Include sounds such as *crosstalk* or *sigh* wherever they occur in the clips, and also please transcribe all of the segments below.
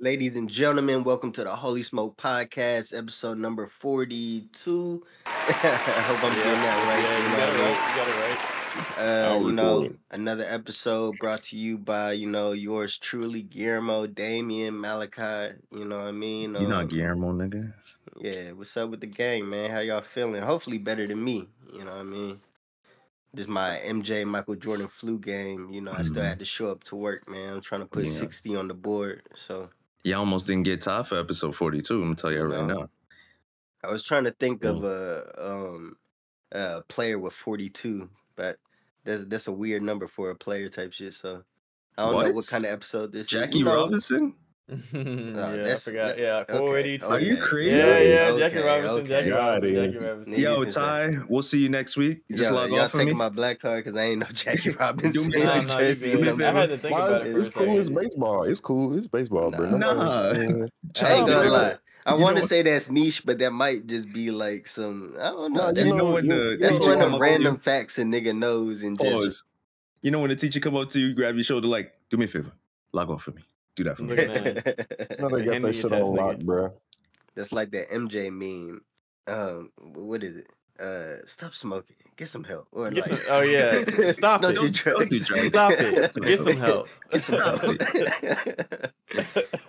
Ladies and gentlemen, welcome to the Holy Smoke Podcast, episode number 42. I *laughs* hope I'm getting that right. Yeah, you you know got what it right. You got it right. Uh, you know, record another episode brought to you by, you know, yours truly, Guillermo, Damian, Malachi. You know what I mean? You not Um, Guillermo, nigga. Yeah, what's up with the gang, man? How y'all feeling? Hopefully better than me. You know what I mean? This is my MJ Michael Jordan flu game. You know, I still Mhm. had to show up to work, man. I'm trying to put Yeah. 60 on the board. So You almost didn't get tied for episode 42. I'm gonna tell you right No. now. I was trying to think of Mm. a um a player with 42, but that's that's a weird number for a player type shit. So I don't know what What? kind of episode this is. Jackie is. You know, Robinson? yeah, I forgot. that- Yeah, okay, 482. Are you crazy? Yeah, yeah, Okay, Jackie Robinson, okay. Jackie Robinson. Jackie Robinson. Yo, Tai, we'll see you next week. Just Yo, log y'all off for taking me. my black card because I ain't know *laughs* Jackie Robinson me a *laughs* Nah, second, nah, you jersey. Do me a the- I had to think Why about it for it's It's cool. It's baseball. It's cool. It's baseball, bro. Nah. Nah. *laughs* I ain't gonna lie. I want to say that's niche, but that might just be like some. I don't know. Nah, that's You know know, when the that's one of them random facts a nigga knows and just. You know when the teacher come up to you, grab your shoulder, like, do me a favor, log off for me. Do that for me. Look at that. *laughs* They got that shit on lock, bro. That's like that MJ meme. Um, what is it? Uh, stop smoking. Get some help. Or like, some- oh, yeah. *laughs* Stop don't it. do Don't- drugs. don't do drugs. Stop it. Get some help. Stop *laughs* Stop it.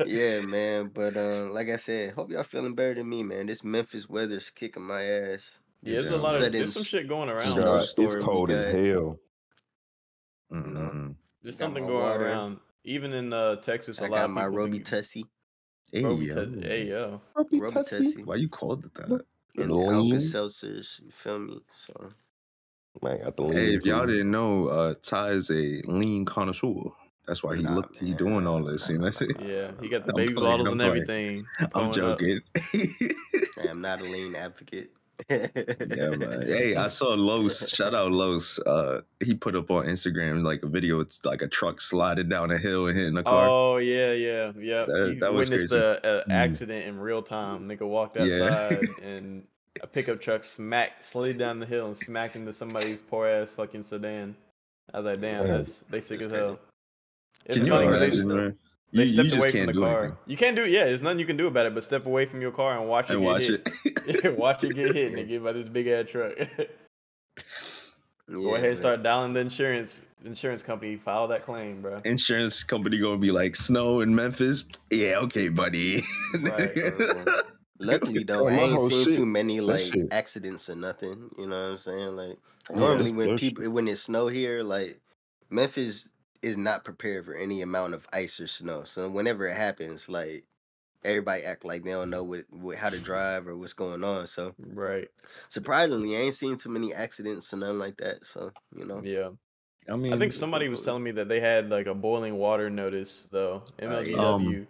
yeah, man. But um, like I said, hope y'all feeling better than me, man. This Memphis weather's kicking my ass. Yeah, there's a lot of there's some shit going around. snow God, it's cold as hell. Mm-mm. There's something going water. around. Even in uh, Texas, a I lot got of my Roby do- Tussie. Hey, Roby yo. Tus- Hey yo. Robitussin. Why you called it that? And the Lean. Alka Seltzers. You feel me? So Man, got the lean. Hey, if y'all didn't know, uh, Tai is a lean connoisseur. That's why he Nah, look he doing all this. You know, that's it. Yeah, he got the I'm baby playing, bottles I'm and playing. everything. I'm joking. *laughs* I am not a lean advocate. Yeah, *laughs* man. Hey, I *laughs* saw Los. Shout out Los. Uh, he put up on Instagram like a video. It's like a truck sliding down a hill and hitting a car. Oh yeah, yeah, yeah. That- that was witnessed crazy. a, a Mm. accident in real time. Nigga walked Yeah. outside *laughs* and a pickup truck smacked, slid down the hill and smacked into somebody's poor ass fucking sedan. I was like, damn, that's they sick as hell. It's Can you funny 'cause they, imagine? They You, you stepped just away from the car. anything You can't do it. yeah. There's nothing you can do about it, but step away from your car and watch it and get watch hit. it. *laughs* watch it get hit, and *laughs* nigga, by this big ass truck. *laughs* Go Yeah, ahead man. and start dialing the insurance insurance company. File that claim, bro. Insurance company gonna be like snow in Memphis. Yeah, okay, buddy. Right. Luckily though, Oh, I my ain't seen shit- too many like accidents or nothing. You know what I'm saying? Like normally that's- when that's- people when it snow here, like Memphis is not prepared for any amount of ice or snow. So whenever it happens, like everybody act like they don't know what, what how to drive or what's going on. So Right. surprisingly, I ain't seen too many accidents or nothing like that. So you know, Yeah. I mean, I think somebody was telling me that they had like a boiling water notice though. MLBW. Um,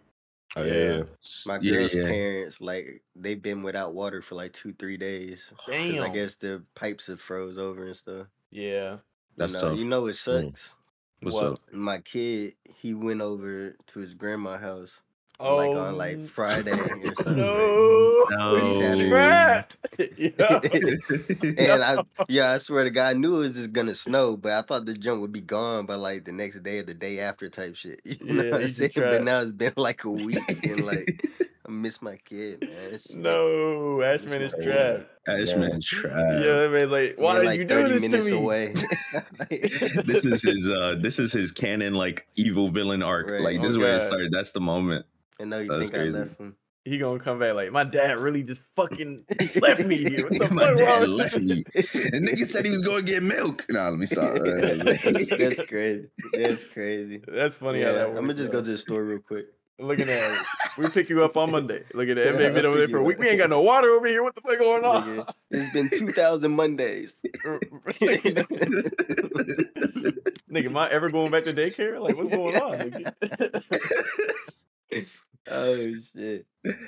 Oh, yeah. yeah. my yeah, girl's yeah. parents like they've been without water for like two three days. 'Cause I guess the pipes have froze over and stuff. yeah. That's you know, tough. You know it sucks. What's What? up? My kid, he went over to his grandma's house Oh, like on like oh, Friday or *laughs* something. No. No. We're *laughs* trapped. yeah. *laughs* And I, yeah, I swear to God, I knew it was just gonna snow, but I thought the junk would be gone by like the next day or the day after type shit. You know Yeah, what I'm you just saying? But now it's been like a week, and like I miss my kid, man. It's- No, Ashman is trapped. Ashman Yeah. trash. Yeah, that man's like, we're, why did like you do this minutes to me? away. *laughs* *laughs* this is his uh this is his canon like evil villain arc. Right. Like Oh, this is where it started. That's the moment. And know you That's think crazy. I left him. He gonna come back like, my dad really just fucking *laughs* left me here. What the My fuck dad wrong with left me. The nigga said he was going to get milk. Nah, let me stop. That's crazy. That's crazy. That's funny how Yeah, that I'm gonna just go to the store real quick. Looking at it. *laughs* We pick you up on Monday. Look at that. Yeah, NBA been over there for a week. We ain't got no water over here. What the fuck going on? It's been *laughs* 2,000 Mondays. *laughs* nigga, am I ever going back to daycare? Like, what's going on? Nigga? oh shit.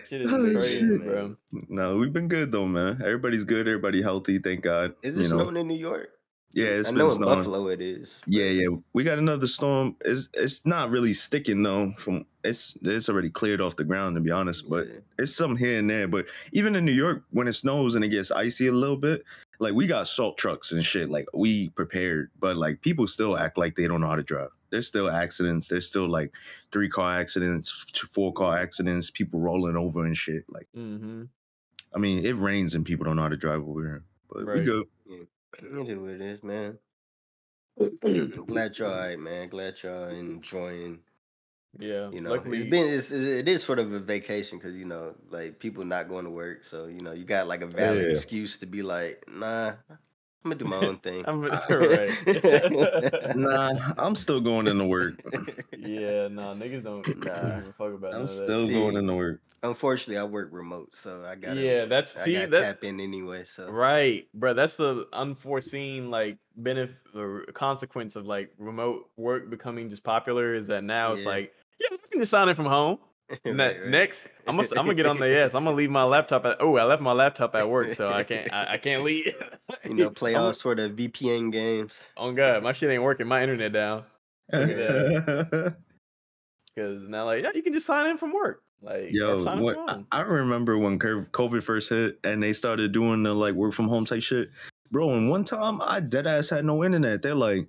Shit is Oh, crazy, shit. bro. no, we've been good though, man. Everybody's good. Everybody healthy. Thank God. Is it snowing in New York? Yeah, it's I been know in snowing. Buffalo it is. Yeah, yeah. We got another storm. It's it's not really sticking though. From it's it's already cleared off the ground to be honest, but Yeah. it's some here and there. But even in New York, when it snows and it gets icy a little bit, like we got salt trucks and shit. Like we prepared, but like people still act like they don't know how to drive. there's still accidents. There's still like three car accidents, four car accidents, people rolling over and shit. Like, Mm-hmm. I mean, it rains and people don't know how to drive over here, but we Right. good. It is what it is, man. *clears throat* Glad y'all alright, man. Glad y'all enjoying. Yeah. You know, luckily, it's been it's, it is sort of a vacation because you know, like people not going to work, so you know, you got like a valid Yeah. excuse to be like, nah, I'm gonna do my own thing. I'm *laughs* *laughs* right. *laughs* Nah, I'm still going into work. yeah, nah, niggas don't, don't Nah. give fuck about I'm of that still shit. going into work. Unfortunately, I work remote, so I gotta. Yeah, that's I see gotta that tap in anyway. So right, bro. That's the unforeseen like benefit or consequence of like remote work becoming just popular. Is that now it's like yeah, you can just sign in from home. *laughs* Ne- Right, right. Next, I'm gonna I'm gonna get on the *laughs* yes. I'm gonna leave my laptop at. Oh, I left my laptop at work, so I can't I, I can't *laughs* leave. you know, play I'm- all sort of VPN games. Oh God, my shit ain't working. My internet down. Cause now like yeah, you can just sign in from work. Like Yo, what, I, remember when COVID first hit and they started doing the like work from home type shit. Bro, and one time I dead ass had no internet. They're like,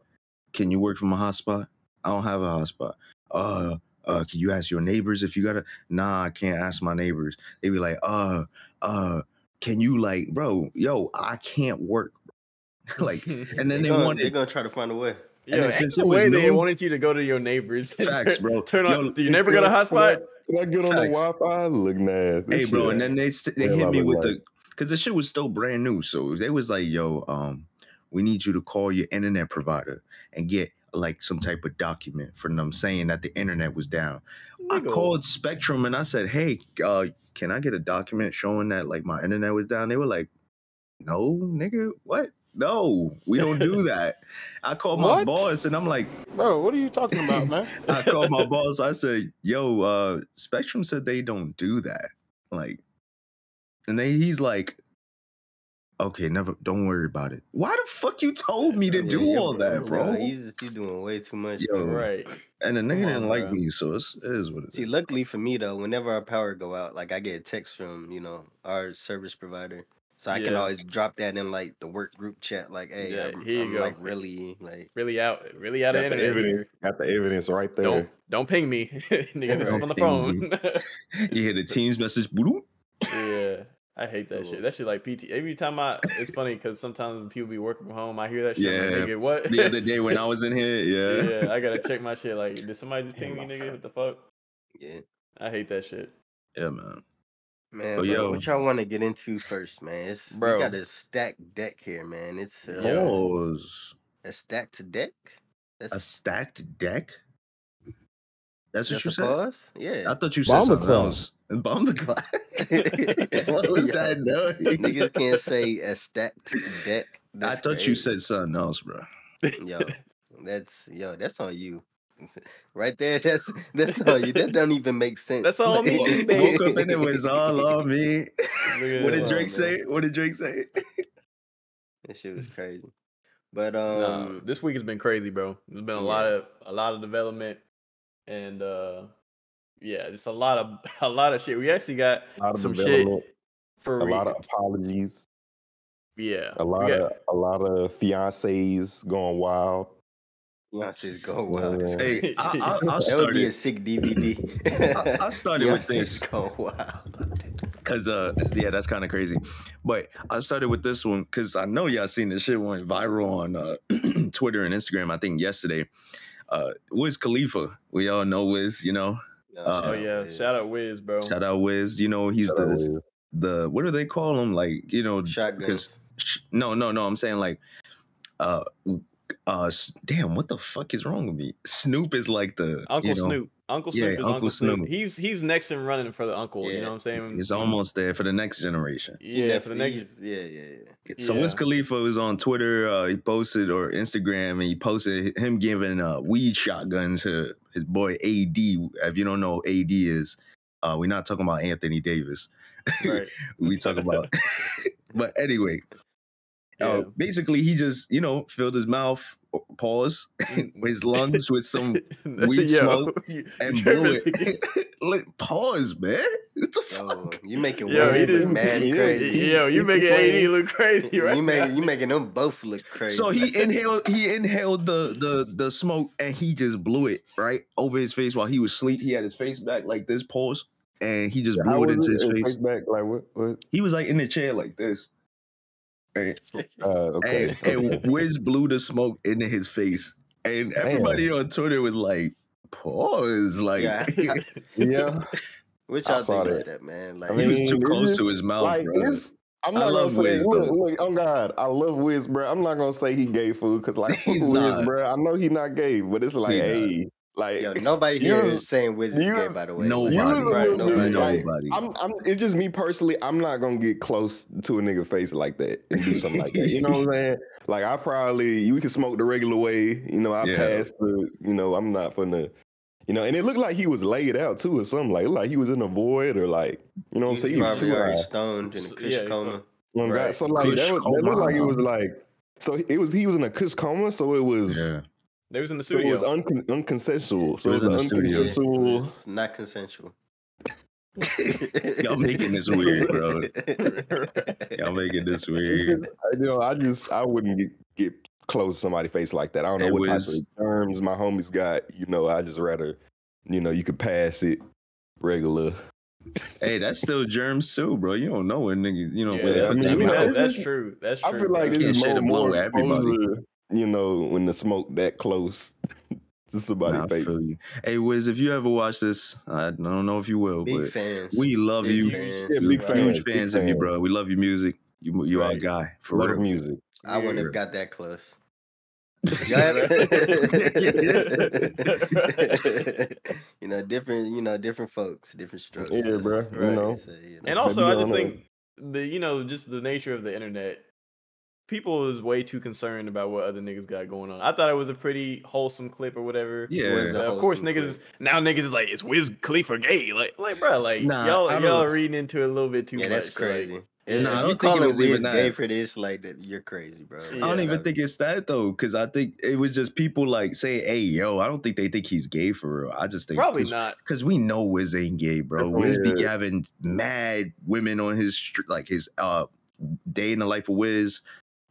"Can you work from a hotspot?" I don't have a hotspot. Uh, uh, can you ask your neighbors if you got a? Nah, I can't ask my neighbors. They be like, uh, uh, can you like, bro, yo, I can't work. *laughs* like, *laughs* and then They're they gonna, wanted they're gonna try to find a way. Yo, then ain't since no it was way they new- wanted you to go to your neighbors. *laughs* Facts, turn- bro. Turn on. Yo, do your neighbor got a hotspot? Can I get on the Wi-Fi? Look nasty. Hey, bro, and then they they Hell, hit me with like- the because the shit was still brand new. So they was like, "Yo, um, we need you to call your internet provider and get like some type of document from them saying that the internet was down." I called Spectrum and I said, "Hey, uh, can I get a document showing that like my internet was down?" They were like, "No, nigga, what?" No, we don't do *laughs* that. I called my What? boss and I'm like, Bro, what are you talking about, man? *laughs* I called my boss. I said, "Yo, uh, Spectrum said they don't do that." Like, and then he's like, "Okay, never. Don't worry about it." Why the fuck you told me to do yeah, all that, bro? Yeah, he's he's doing way too much. Yo, bro. Right. and the nigga Come didn't on, like bro. me, so it's, it is what it is. See, luckily for me though, whenever our power go out, like I get a text from you know our service provider, so I can always drop that in like the work group chat, like, hey, Yeah, I'm, here I'm go. like really like Really out. Really out of the internet. evidence. Got the evidence right there. Don't don't ping me, *laughs* nigga. This is on the phone. *laughs* You hear the team's message, boop. yeah, I hate that shit. That shit like PT. Every time I, it's funny *laughs* because sometimes when people be working from home, I hear that shit. I'm Yeah, like, nigga, what? The other day when I was in here, *laughs* yeah, yeah, I gotta check my *laughs* shit. Like, did somebody just ping me, my nigga? What the fuck? yeah, I hate that shit. yeah, man. man. Oh, but yo. what y'all want to get into first, man? It's Bro. we got a stacked deck here, man. It's uh, Yeah. Pause. a stacked deck. That's A stacked deck. That's what that's you a said. pause. Yeah. I thought you said Bomb the something clock. else. Bomb the clock. *laughs* what was Yo, that noise? Niggas can't say a stacked deck. I That's thought you said something else, bro. Yo, *laughs* that's yo, that's on you. *laughs* Right there, that's that's on you. That don't even make sense. That's all me, Woke up and it was all on me. What that. did on, Drake man. say? What did Drake say? That shit was crazy. But Nah, um, this week has been crazy, bro. There's been a lot of a lot of development, and uh yeah, just a lot of *laughs* a lot of shit. We actually got A lot of some shit for A re- lot of apologies. yeah. A lot got- of a lot of fiancés going wild. Beyonce's go wild. Yeah. *laughs* Hey, I, I, I that would be a sick DVD. I- I *laughs* started with Beyonce's this. Go wild. Cause uh yeah, that's kind of crazy. But I started with this one because I know y'all seen this shit went viral on uh, *clears throat* Twitter and Instagram. I think yesterday. Uh, Wiz Khalifa, we all know Wiz. You know, No, Uh, oh yeah, Wiz. shout out Wiz, bro. shout out Wiz. You know, he's Shout the the what do they call him? Like you know, Shotguns. sh- no, no, no. I'm saying like, uh, uh, damn, what the fuck is wrong with me? Snoop is like the Uncle you know, Snoop. Uncle Yeah, Snoop is Uncle Uncle Snoop. Snoop. He's he's next in running for the uncle. You know what I'm saying? He's almost there for the next generation. He yeah for the next. Yeah, yeah, yeah. So Wiz Khalifa was on Twitter. Uh, he posted or Instagram, and he posted him giving uh, weed shotgun to his boy AD. If you don't know, who AD is. Uh, we're not talking about Anthony Davis. Right. *laughs* we talk about. *laughs* *laughs* but anyway, uh, basically he just you know filled his mouth, pause, *laughs* his lungs with some *laughs* weed Yo, smoke you- *laughs* you and blew nigga. it. Look, pause, man. what the Yo, fuck? you making Yo, Wiz he look mad yeah, crazy. Yo, you making AD look crazy right you now. making you making them both look crazy. So he inhaled he inhaled the the the smoke and he just blew it right over his face while he was asleep. He had his face back like this, pause, and he just How blew it into his It face. face back like what? What? He was like in the chair like this. And, Uh, okay. and, okay. and Wiz blew the smoke into his face. And everybody on Twitter was like, pause. Like Yeah. *laughs* *laughs* yeah. what I y'all saw think that. that, man? Like I he was too close just to his mouth, like bro. it's. I'm I not gonna love say. Wiz, look, though. look, oh God, I love Wiz, bro. I'm not gonna say he gay food because like fuck *laughs* He's Wiz, not. bro. I know he not gay, but it's like, He not. hey, like Yo, *laughs* nobody You here was- is saying Wiz is you gay, by the way. Nobody. You Right, little nobody. like- Nobody. I'm, I'm, it's just me personally. I'm not gonna get close to a nigga face like that and do something like that. You know what I'm saying? *laughs* Like I probably you can smoke the regular way. You know, I Yeah. passed the. You know, I'm not finna. You know, and it looked like he was laid out too, or something like like he was in a void, or like you know what I'm saying. He was too already high. stoned in a So- kush yeah, coma. God. Right. So like Kush that, was, that looked like it was like so it was he was in a kush coma, so it was yeah. They was in the studio. so it was uncon- unconsensual. So It it was was, in an the studio. Yeah, it unconsensual. was not consensual. Y'all making this weird, bro. *laughs* Y'all making this weird. I- you know, I just I wouldn't get, get close to somebody's face like that. I don't know It what was- type of germs my homies got. You know, I just rather, you know, you could pass it regular. Hey, that's still germs too, bro. You don't know when niggas, you know, yeah, when that's, I mean, you know, that- that's true. That's true. I feel like bro. this Can't is shit more, more everybody. exposure, you know, when the smoke that close *laughs* to somebody's Nah, face. you. Hey, Wiz, if you ever watch this, I don't know if you will, Big but fans. we love Big you. fans. Yeah, big Huge fans, big fans of you, bro. We love your music. You, you our Right. guy for Love real. music. I wouldn't have got that close. *laughs* Y'all have- *laughs* you know, different. You know, different folks, different strokes. Yeah, That's bruh, you right. know. So, you know. And also, Maybe I just on think the you know just the nature of the internet. People is way too concerned about what other niggas got going on. I thought it was a pretty wholesome clip or whatever. Yeah. Was Uh, of course, niggas clip. now niggas is like it's Wiz Khalifa gay. Like, like, bro, like Nah, y'all I y'all are reading into it a little bit too Yeah, much. that's like- crazy. Nah, I don't you think it calling Wiz gay for this, like that, you're crazy, bro. I I don't Yeah. even think it's that though, because I think it was just people like saying, "Hey, yo," I don't think they think he's gay for real. I just think Probably not. because we know Wiz ain't gay, bro. Definitely Wiz be is. having mad women on his str- like his uh day in the life of Wiz,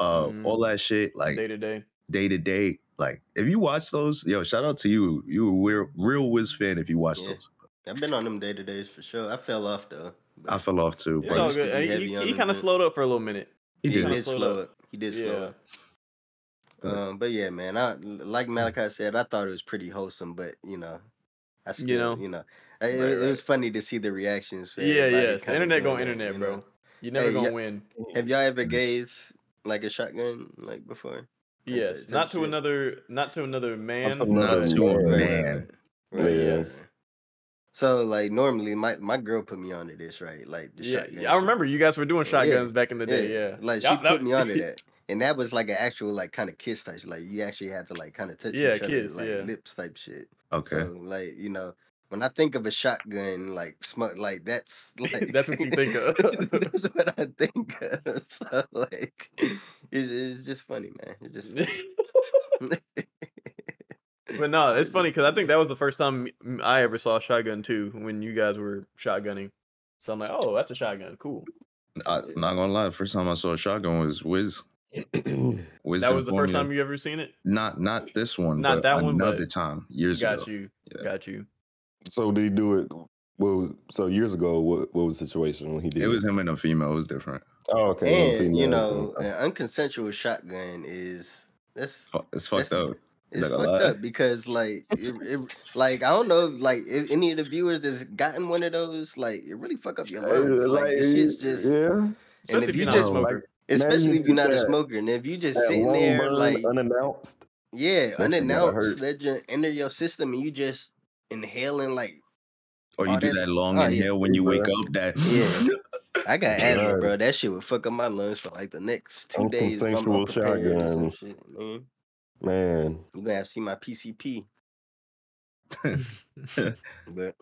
uh, Mhm. all that shit, like Day to day. day to day. Like if you watch those, yo, shout out to you. You a real, real Wiz fan if you watch Yeah. those. I've been on them day to days for sure. I fell off though. I fell off too, It's Bro, all used to good. He- He, he kind of slowed up for a little minute. he he did. did slow up. up. He did Yeah. slow up. Um, but yeah, man, I like Malachi said, I thought it was pretty wholesome, but you know, I still, you know? know, you know, it, Right, it right. was funny to see the reactions. for Yeah, yes. The internet doing going internet, you bro. know? You never Hey, gonna yeah. win. Have y'all ever gave like a shotgun like before? Yes, type not to shit. another, not to another man. to Not another to a man. man. Right, right, Yes. So like normally my my girl put me onto this, right? Like the Yeah, shotgun. I shit. remember you guys were doing Yeah, shotguns back in the day. Yeah, Like she Y'all- put me onto that. that. *laughs* And that was like an actual like kind of kiss touch. Like you actually had to like kind of touch Yeah, each other, kiss, like yeah. lips type shit. Okay. So like, you know, when I think of a shotgun, like smoke like that's *laughs* *laughs* like That's what you think of. *laughs* that's what I think of. So like it's, it's just funny, man. It's just funny. but no, it's funny because I think that was the first time I ever saw a shotgun too. When you guys were shotgunning, so I'm like, oh, that's a shotgun. Cool. I, am not gonna lie. The first time I saw a shotgun was Wiz. *clears throat* Wiz that was the informed first time you ever seen it. Not not this one. Not but that one, but Another time years Got ago. Got you. Yeah. Got you. So did he do it? What was so years ago? What what was the situation when he did It was him and a female. It was different. Oh, okay. and you know, okay. an unconsensual shotgun is that's It's fucked That's- up. It's Not fucked lie. up because like it, it like I don't know if, like if any of the viewers that's gotten one of those like it really fuck up your uh, lungs. Like, the shit's just yeah. and Especially if if you you're not a just smoker. especially if you're not a smoker and if you just sitting there like unannounced. yeah unannounced hurt. that just enter your system and you just inhaling like Or you Oh, do that's- that long oh, yeah. inhale when you wake up. That Yeah. I got *laughs* asthma, bro. That shit would fuck up my lungs for like the next two days. if I'm Unconsensual unprepared or some shotguns. shit, man. Man, You gonna have to see my PCP, *laughs* but.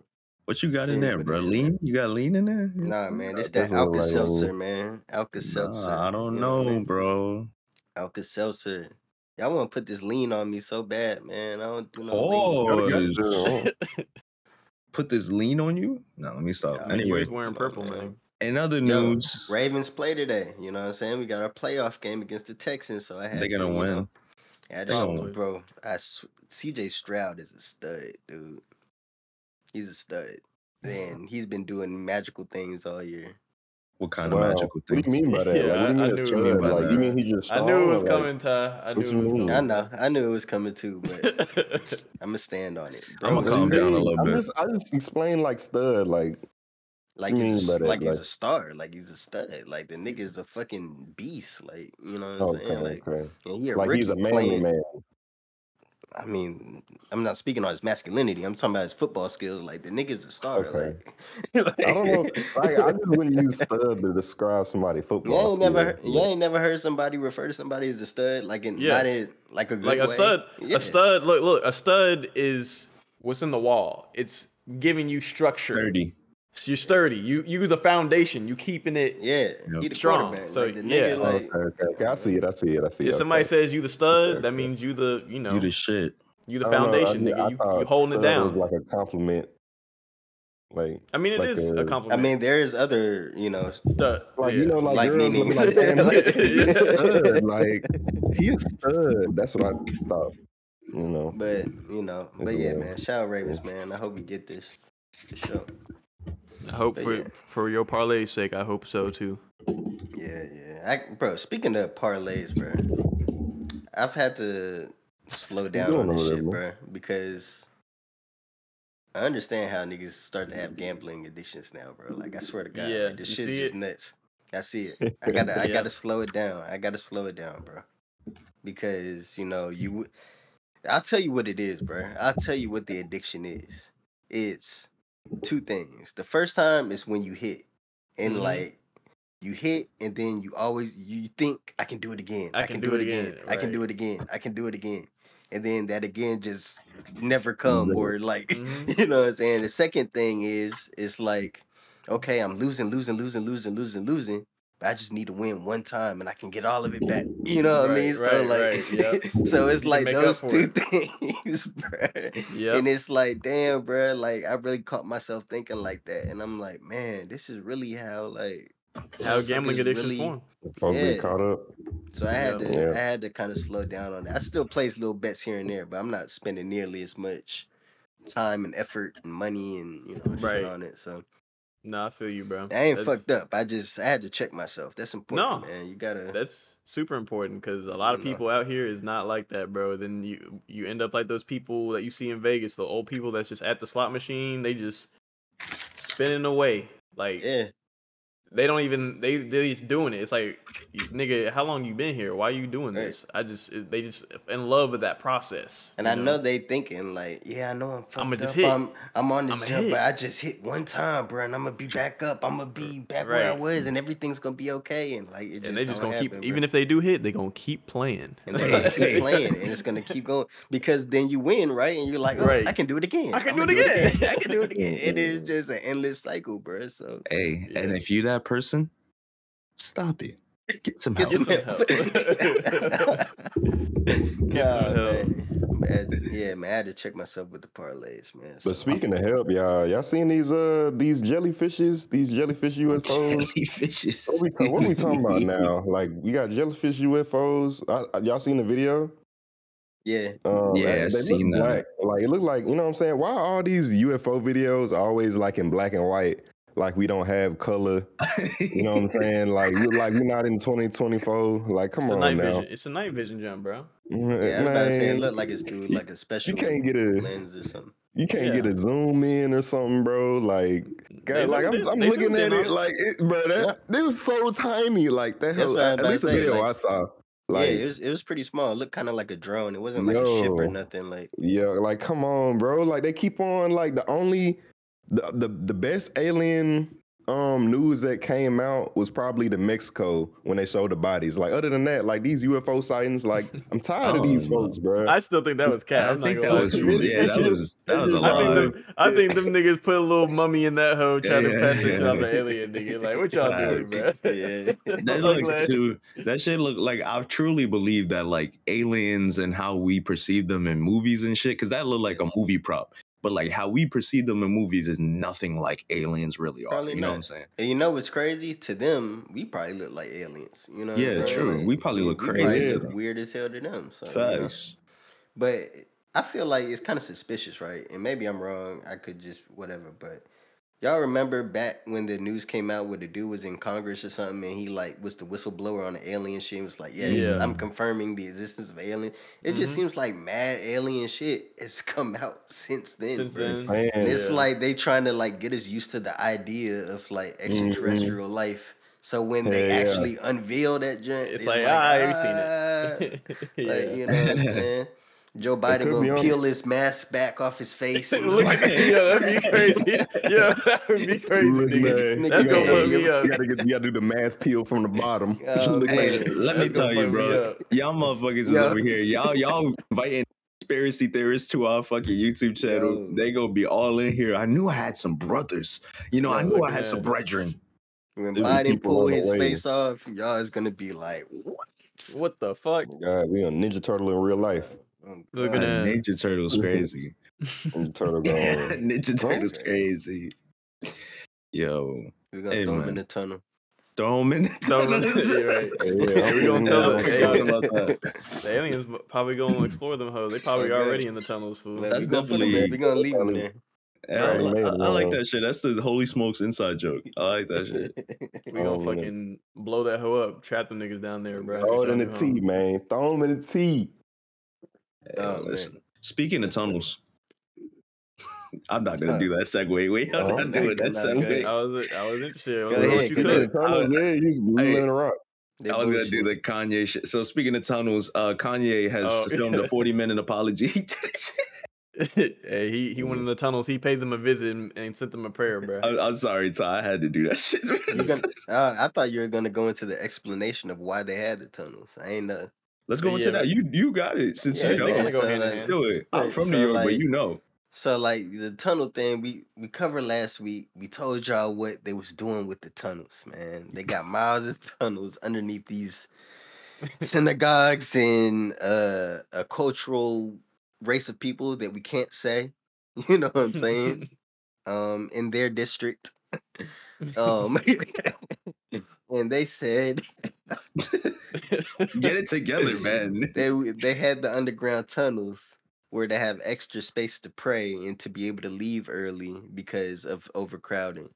what you got in Yeah, there, bro? it- Lean? You got lean in there? Nah, man, this That's that Alka Seltzer, um, man. Alka Seltzer. Nah, I don't you know what I mean? bro. Alka Seltzer. Y'all want to put this lean on me so bad, man. I don't do no Oh, lean. Pause. *laughs* put this lean on you. No, let me stop. I mean, he anyway, was wearing purple, man. in other Yo, news, Ravens play today. You know what I'm saying? We got our playoff game against the Texans, so I had they're to, gonna you win. know, I had to They're show- bro. I s- CJ Stroud is a stud, dude. He's a stud, *sighs* and he's been doing magical things all year. What kind Wow. of magical What do thing? you mean by that? Yeah, like, what do you I- I mean knew it's what you mean by Like, that. you mean he just I strong? knew it was Like, coming, Tai. I knew it was coming. I know, I knew it was coming too, but *laughs* I'm gonna stand on it. I'ma Bro, what do calm you down a mean? little I'm bit. Just, I just explained like stud, like like he's a, by like he's Like- a star, like he's a stud, like the nigga's a fucking beast, like you know what I'm okay, saying? Like, okay. and he a Like he's a manly man. I mean, I'm not speaking on his masculinity. I'm talking about his football skills. Like the nigga's a star. Okay. Like, *laughs* I don't know. Like I just wouldn't use stud to describe somebody You football. ain't never, skills. you ain't never heard somebody refer to somebody as a stud, like in Yes. not in like a good like a way? stud. Yeah. A stud. Look, look. A stud is what's in the wall. It's giving you structure. Thirty. You're sturdy. You you the foundation. You keeping it. Yeah, Yep. he the Strong. quarterback. So, like the yeah. nigga, like Okay, okay, okay. I see it. I see it. I see it. If somebody okay. says you the stud, Okay, that means you the you know You the shit. you the I don't know, I foundation, nigga. I You, you thought holding it stud was down. like a compliment. Like, I mean, it like is a, a- compliment. I mean, there is other, you know, Stud, like yeah. you know, like, Like girls look meanings. like, damn, he's, *laughs* a stud. Like he a stud. That's what I thought. You know. but you know, but yeah, man. Shout out Ravens, man. I hope we get this for sure. I hope But for yeah. for your parlay's sake, I hope so too. Yeah, yeah. I, bro, speaking of parlays, bro, I've had to slow down on this over there, shit, bro? bro, because I understand how niggas start to have gambling addictions now, bro. Like, I swear to God, Yeah, like, this you shit is just it? nuts. I see it. I *laughs* gotta, I Yeah. gotta slow it down. I gotta slow it down, bro, because you know you. I'll tell you what it is, bro. I'll tell you what the addiction is. It's two things. The first time is when you hit, and Mhm. like you hit, and then you always you think I can do it again. I, can, do it again. I can do it again. I can do it again. And then that again just never come, or like Mhm. *laughs* you know what I'm saying. The second thing is it's like, okay, I'm losing, losing, losing, losing, losing, losing. But I just need to win one time, and I can get all of it back. *laughs* You know what I mean? Right, so right, like, right, yep. *laughs* so it's like those two it. *laughs* things, bro. Yep. And it's like, damn, bro. Like I really caught myself thinking like that, and I'm like, man, this is really how like How gambling motherfuckers addictions really- form. Folks Yeah. get caught up. So I had Yeah. to, Yeah. I had to kind of slow down on that. I still place little bets here and there, but I'm not spending nearly as much time and effort and money and you know Right. shit on it. So No, I feel you, bro. I ain't That's- fucked up. I just I had to check myself. That's important, No, man. You gotta. That's super important because a lot of people out here is not like that, bro. Then you you end up like those people that you see in Vegas, the old people that's just at the slot machine. They just spinning away, like yeah, they don't even they they just doing it. It's like, nigga, how long you been here? Why are you doing Right. this? I just they just in love with that process. and I know they thinking like, yeah, I know I'm fucked I'ma just up. hit. I'm I'm on this I'ma jump, hit. but I just hit one time, bro, and I'm gonna be back up. I'm gonna be back where I was, and everything's gonna be okay. And like, it just and they just gonna keep happen, even if they do hit, they gonna keep playing. and they're gonna keep *laughs* playing, and it's gonna keep going because then you win, right? And you're like, oh, Right. I can do it again. I can I'ma do it again." I can do it *laughs* again. It is just an endless cycle, bro. So Hey, and if you that person, stop it. Get some help. Get some help. *laughs* Get some help. man. Man, to- yeah, man, I had to check myself with the parlays, man. But speaking of help, y'all, y'all seen these uh these jellyfishes, these jellyfish UFOs? Jellyfishes. What we, ta- what we talking about *laughs* now? Like we got jellyfish UFOs. I, I- y'all seen the video? yeah, Um, Yeah, I look seen that. black. Like it looked like you know what I'm saying. Why are all these UFO videos always like in black and white? Like we don't have color. You know what I'm *laughs* saying? Like you like we're not in 2024. Like come It's on night now, vision. It's a night vision jump, bro. Mm, yeah. I was about to say it man. like it's dude like a special can't get a- lens or something. You can't Yeah. get a zoom in or something, bro. Like, They God, like I'm, I'm looking at it, like, it, bro, that they was so tiny, like that. That's hell- what I at least the video like- I saw, yeah, like, it was it was pretty small. It looked kind of like a drone. It wasn't like a ship or nothing. Like yeah, like come on, bro. Like they keep on, like the only, the the the best alien um news that came out was probably the Mexico when they showed the bodies. Like other than that, like these UFO sightings, like *laughs* I'm tired of these Oh, folks, bro. I still think that was cat. I I'm think that was really, Yeah, that was that was a I lot. think them, I think them niggas put a little mummy in that hoe trying Yeah, to pass this yeah. off the alien *laughs* nigga. Like, what y'all doing, bro? yeah, That *laughs* I'm looks too. That shit look like I truly believe that like aliens and how we perceive them in movies and shit. Because that looked like a movie prop. But like how we perceive them in movies is nothing like aliens really are. Probably you know what. I'm saying? And you know what's crazy? To them, we probably look like aliens. You know? Yeah, true. Like, We probably look probably crazy to them. weird as hell to them. So, you know? Facts. But I feel like it's kind of suspicious, right? And maybe I'm wrong. I could just whatever. But y'all remember back when the news came out where the dude was in Congress or something, and he like was the whistleblower on the alien shit. and Was like, yes, Yeah. I'm confirming the existence of alien. It just Mhm. seems like mad alien shit has *laughs* come out since then. Since then, Man, And it's Yeah. like they trying to like get us used to the idea of like extraterrestrial life. So when they Mm-hmm. Yeah. actually unveil that joint, it's like, ah, I've seen "Ah." it. *laughs* Like, you know what I'm saying? *laughs* Joe Biden could be gonna peel his mask back off his *laughs* face. and Look like, yeah, that'd be crazy. Yeah, that would be *laughs* crazy, Look, nigga. man, That's you gonna gotta put me up. You gotta, get, you gotta do the mask peel from the bottom. *laughs* Oh, Hey, like- let me tell you, bro. Y'all motherfuckers is over here. Y'all, y'all inviting conspiracy theorists to our fucking YouTube channel. Yo. They gonna be all in here. I knew I had some brothers. You know, I knew I at had some brethren. when There's Biden people pull his face off, y'all is gonna be like, what? What the fuck? God, we on Ninja Turtle in real life. Oh, Look at God. that. Ninja Turtles crazy. Ninja Turtle *laughs* gone. Ninja Turtles crazy. Yo, We're gonna Hey, throw him man. in the tunnel. throw them in the *laughs* tunnel. in the- *laughs* yeah, right. We gonna tell them, I hey, about that. The aliens m- probably gonna explore them hoes. They probably already in the tunnels, fool. That's we gonna put him in- definitely- we gonna leave them Probably- there. Yeah, I, I- I like that shit. That's the Holy Smokes inside joke. I like that shit. We gonna Oh, man. fucking blow that hoe up, trap them niggas down there, bro. Throw it in the y'all tea, man. Throw them in the tea. Yeah, Oh, listen. man. Speaking of tunnels, *laughs* I'm not gonna do that segue. *laughs* Wait, I'm Oh, not doing that nah, segue. ahead. I was I was interested. I Go was like, ahead, what you go could. ahead. Tunnel, yeah, you Hey. rock. They I was gonna do the Kanye shit. So speaking of tunnels, uh, Kanye has Oh. filmed a *laughs* 40 minute apology. He hey, he he went in the tunnels. He paid them a visit and, and sent them a prayer, bro. I, I'm sorry, Tai. I had to do that shit. Gonna, uh, I thought you were gonna go into the explanation of why they had the tunnels. I ain't know. Let's go Yeah, into that. You you got it. Since Yeah, you know, gonna go so, hand like, hand. do it. I'm from so, New York, but you know. So like the tunnel thing, we we covered last week. We told y'all what they was doing with the tunnels, man. They got miles of tunnels underneath these synagogues and uh, a cultural race of people that we can't say. *laughs* You know what I'm saying? *laughs* um, in their district. *laughs* um, and they said Get it together, man. *laughs* they they had the underground tunnels where they have extra space to pray and to be able to leave early because of overcrowding.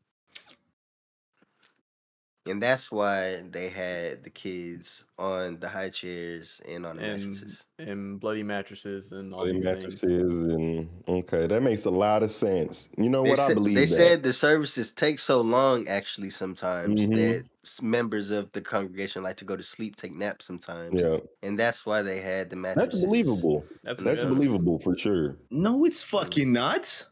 And that's why they had the kids on the high chairs and on the and mattresses. And bloody mattresses and all Bloody these mattresses things. and okay, that makes a lot of sense. You know They, what? I believe they that. said the services take so long actually sometimes Mhm. that members of the congregation like to go to sleep, take naps sometimes. yeah, And that's why they had the mattresses. that's believable. That's That's yeah. believable for sure. No, it's fucking not.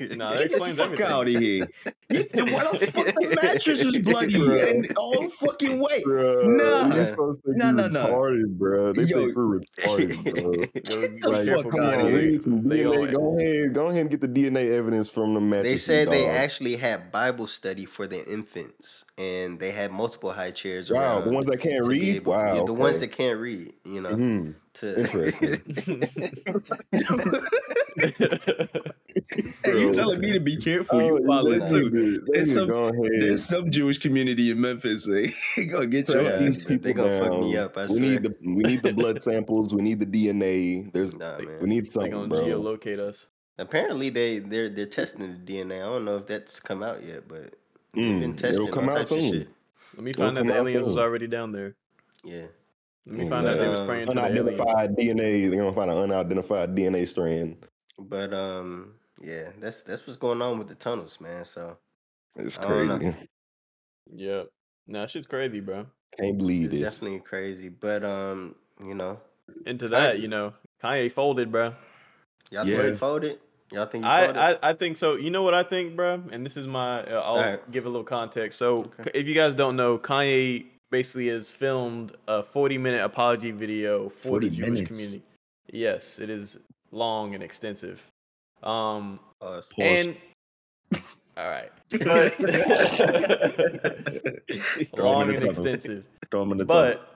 Nah, that Get the fuck everything. out of here. You- Why the *laughs* fuck the mattress is *laughs* bloody Bruh. and all fucking way? Bruh, Nah. these folks think Nah, we nah, nah. retarded, bro. They Yo. think we're retarded, *laughs* bro. The Like, fuck come outta on, here. we need some They DNA. Go ahead, go ahead and get the DNA evidence from the match. They mattresses. said they actually had Bible study for their infants, and they had multiple high chairs. Wow, the ones that can't read. able- wow, yeah, the ones that can't read. You know, Mhm. to *laughs* *laughs* Hey, you telling me to be careful? Oh, you wildin' nah. too. They There's some- There's some Jewish community in Memphis. They *laughs* gonna get your track Yeah, ass. they gonna fuck me up, I we need the we need the blood samples. We need the DNA. There's nah, we man. need They something, gonna bro. geolocate us. Apparently, they they're they're testing the DNA. I don't know if that's come out yet, but they've Mm, been it'll come all out types of soon. shit. Let me It'll find out the out aliens was already down there. Yeah, Let me Mm, find out they was but, praying to the aliens. Unidentified DNA. They're gonna find an unidentified DNA strand. but um, yeah, that's that's what's going on with the tunnels, man. So It's I don't know. crazy. Yep. No, shit's crazy, bro. Can't believe it's this. definitely crazy. But um, you know, Into that, you know, Kanye folded, bro. y'all Yeah. think he folded? Y'all think he folded? I, I I think so. You know what I think, bro? And this is my. Uh, I'll Alright. give a little context. So, Okay. if you guys don't know, Kanye basically has filmed a 40 minute apology video for 40 the Jewish minutes. community. Yes, it is long and extensive. Um, Pause. Pause. and all right, but *laughs* Throw 'em long and extensive. Throw 'em in the tunnel. But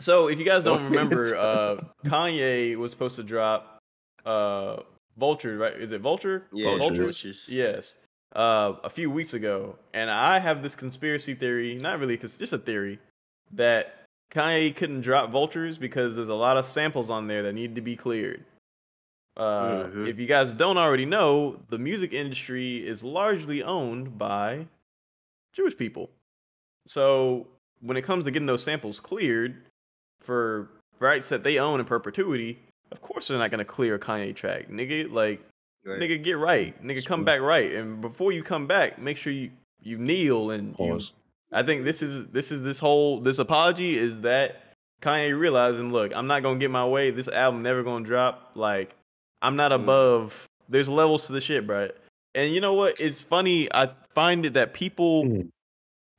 so if you guys don't remember, uh. Kanye was supposed to drop uh, Vulture, right? Is it Vulture? Yeah, Vultures. vultures. Yes. Uh, a few weeks ago, and I have this conspiracy theory, not really, cause just a theory, that Kanye couldn't drop Vultures because there's a lot of samples on there that need to be cleared. Uh, Mhm. If you guys don't already know, the music industry is largely owned by Jewish people. So when it comes to getting those samples cleared for rights that they own in perpetuity, of course they're not gonna clear a Kanye track, nigga. Like Right. nigga get right nigga come back right and before you come back make sure you you kneel and you, Pause. i think this is this is this whole this apology is that kanye realizing look i'm not gonna get my way this album never gonna drop like i'm not Mm. above there's levels to the shit bro and you know what it's funny i find it that people Mm.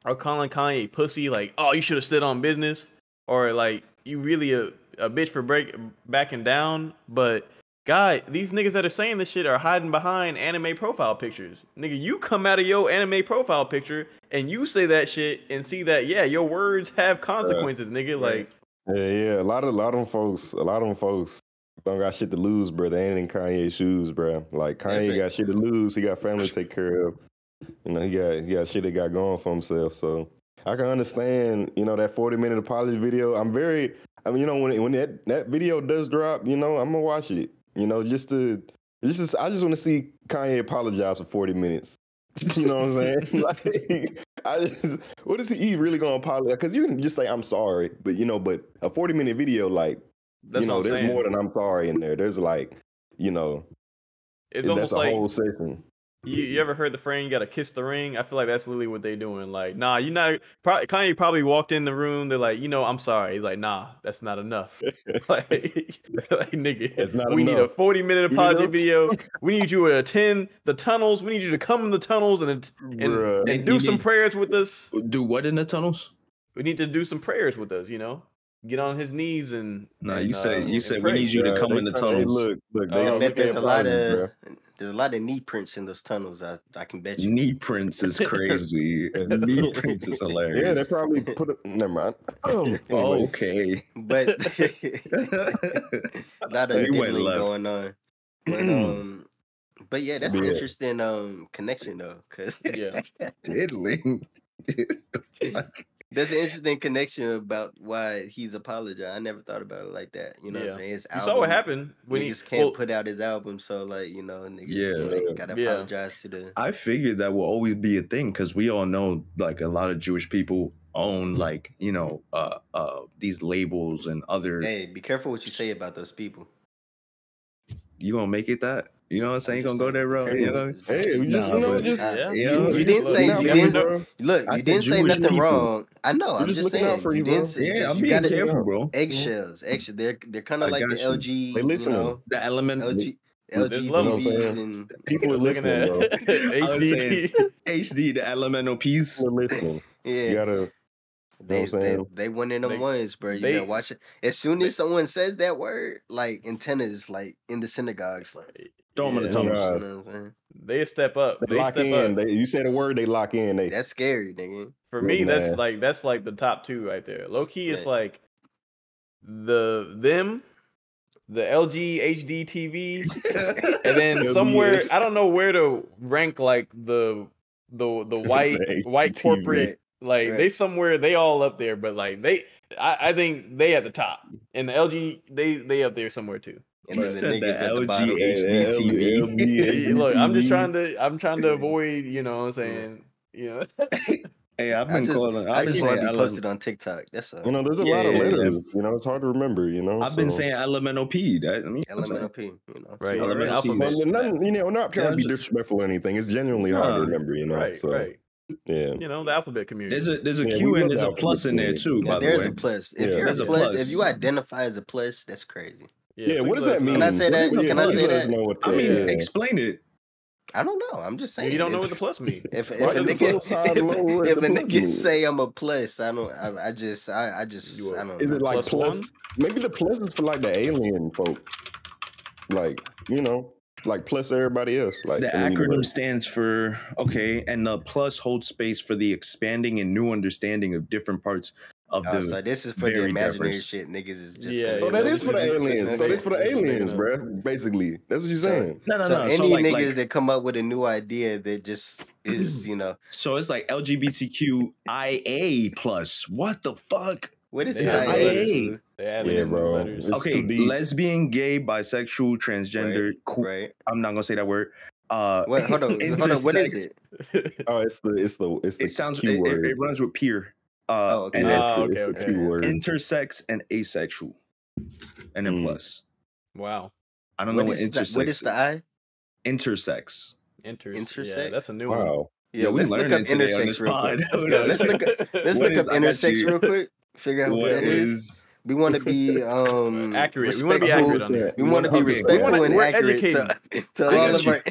are calling kanye pussy like oh you should have stood on business or like you really a, a bitch for break backing down but God, these niggas that are saying this shit are hiding behind anime profile pictures. Nigga, you come out of your anime profile picture and you say that shit and see that, yeah, your words have consequences, nigga. Like, Yeah, yeah. A lot of a lot of them folks, a lot of them folks don't got shit to lose, bro. They ain't in Kanye's shoes, bro. Like Kanye got shit to lose. He got family to take care of. You know, he got he got shit that got going for himself. So I can understand, you know, that 40 minute apology video. I'm very I mean, you know, when when that, that video does drop, you know, I'm gonna watch it. You know, just to just to, I just want to see Kanye apologize for 40 minutes. *laughs* You know what I'm saying? *laughs* like, I just, what is he, he really gonna apologize? Because you can just say I'm sorry, but you know, but a 40 minute video, like, that's you know, what I'm there's saying. more than I'm sorry in there. There's like, you know, it's that's almost a like whole session. you, you ever heard the phrase "you gotta kiss the ring"? I feel like that's literally what they're doing. Like, nah, you not. Pro- Kanye probably walked in the room. They're like, you know, I'm sorry. He's like, nah, that's not enough. *laughs* *laughs* like, like, nigga, It's not we need a 40 minute You apology know? video. *laughs* We need you to attend the tunnels. We need you to come in the tunnels and and, Bruh. and do some need- prayers with us. Do what in the tunnels? We need to do some prayers with us. You know, get on his knees and. Nah, and, you said uh, you and said we need you to come they in the tunnels. Look, look, they Oh, I gonna bet their there's a lot of bruh. there's a lot of knee prints in those tunnels. I I can bet you. Knee prints is crazy. *laughs* Knee prints is hilarious. Yeah, they probably put it. Never mind. *laughs* *laughs* Anyway, okay. But a lot of He went diddling going on. But um, but yeah, that's an interesting um connection though, cause Yeah. Diddling. The fuck? That's an interesting connection about why he's apologized. I never thought about it like that. You know what I'm saying? His You saw what happened when he just can't well, put out his album, so like you know, niggas Yeah. like, gotta Yeah. apologize to the. I figured that will always be a thing because we all know like a lot of Jewish people own like you know uh uh these labels and other. Hey, be careful what you say about those people. You gonna make it that? You know what I'm saying? You gonna go there, saying, be bro? You know? what you say. Hey, we just Nah, you know, but- just Yeah. You You, know, you just didn't say you didn't bro. look. You didn't say nothing people. wrong. I know. We're I'm just just saying. out for you you, didn't say. Yeah, I'm you being gotta, careful, bro. Eggshells, eggshells. They're they're kind of like the. LG. They you know, The element LG There's and *laughs* People are looking at bro. *laughs* I was HD. HD, *laughs* the elemental piece. People are listening. You yeah. gotta. They, what I'm they saying? they one of them They- ones, bro. You they- better watch it. As soon they- as someone says that word, like antennas, like in the synagogues, like Throw 'em in the Yeah. tunnels. You know what I'm saying? They step up. They They lock step in. up. They, you said a word, they lock in. They That's scary, nigga. For Yeah, me, that's like that's like the top two right there. Low key, it's Right. like the them, the LG HD TV, and *laughs* then somewhere I don't know where to rank like the the the white The white corporate. Like they somewhere they all up there, but like they, I, I think they at the top, and the LG they they up there somewhere too. And You then the said the niggas at the LG bottom. HD TV. LG, Yeah, Look, I'm just trying to I'm trying to avoid, you know what I'm saying, you know. Hey, I've I been just, calling. I I've been just want to be posted on TikTok. That's all. You know, there's a Yeah, lot of yeah, yeah. letters. You know, it's hard to remember. You know, I've been saying elemental P. That, I mean, I'm LMNOP, you know. Right, So, Elemental alphabet. P's. Man, nothing, you know, not trying Yeah, to be disrespectful or anything. It's genuinely hard to remember. You know, right, so right. yeah. You know, the alphabet community. There's a there's a Yeah, Q and there's the a plus in there too. By the there's way, a plus. If Yeah, you're a there's plus. if you identify as a plus, that's crazy. Yeah, please what does that mean? Can I say What that? is Can I say that? I mean, is. explain it. I don't know. I'm just saying. You don't know what the plus means. *laughs* If, if Why a nigga, both *laughs* if, know what if the a plus nigga means? say I'm a plus, I don't. I, I just, I, I just, I don't Is know. it like Plus plus? one? Maybe the plus is for like the alien folk. Like you know, like plus everybody else. Like The in the acronym universe. stands for okay, and the plus holds space for the expanding and new understanding of different parts of Oh, the. so this is for the imaginary diverse. shit. Niggas is just Yeah, gonna So yeah, that go is for the aliens. So this for the That's what they aliens, bro. Basically, that's what you're So- saying. no, no, So no. any so like, niggas like, that come up with a new idea that just is, *clears throat* you know, so it's like LGBTQIA plus. What the fuck? what is They the IA. IA? letters. They add Yeah, bro. okay, lesbian, gay, bisexual, transgender. Cool. Right. I'm not gonna say that word. Uh, What? Hold on. Hold on. What is it? *laughs* Oh, it's the it's the it's the It sounds. Q It, it, word. it runs with peer. Uh, Oh, okay. And Yeah, then Ah, okay, okay. Q intersex and asexual, and then Mm. plus. Wow. I don't know What what is the, intersex. what is the I? Intersex. Inter- Yeah, Intersex? that's a new one. Wow. Yeah, let's look up intersex real pod. quick. *laughs* Hold Yeah, let's look up *laughs* let's look is- up intersex real quick. Figure out what, What that is. is? *laughs* We want to be um Accurate. We wanna be respectful- accurate on. We want to be Okay, respectful we wanna- and we're accurate to, educating. to all of our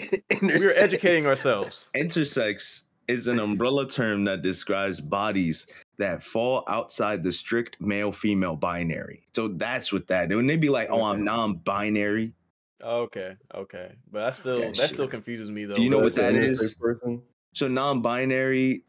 We're educating ourselves. Intersex is an umbrella term that describes bodies that fall outside the strict male female binary. So that's what that. When they'd be like, "Oh, I'm non-binary," Okay, okay, but that still Yeah, that shit. still confuses me though. Do you know what that is? Person? so non-binary.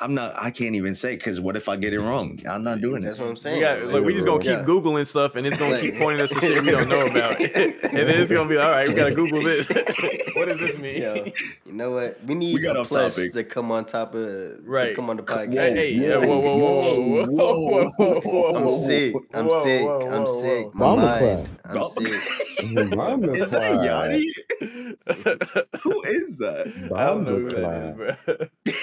I'm not. I can't even say because what if I get it wrong? I'm not doing That's it. That's what I'm saying. We got like, like we just gonna keep Yeah. googling stuff, and it's gonna keep pointing us to shit we don't know about, and then it's gonna be all right. We gotta Google this. what does this mean? Yo, you know what? We need We a plus topic. to come on top of Right. to come on the podcast. Hey, hey, yeah, whoa, whoa, whoa, whoa, whoa, whoa, whoa, I'm whoa. sick. I'm Whoa, sick. whoa, I'm whoa, sick. whoa. My Bomba mind. I'm Bomba- sick. Bomba Is that Clyde. Yachty? Who is that? I don't know who Bomba that is, bro.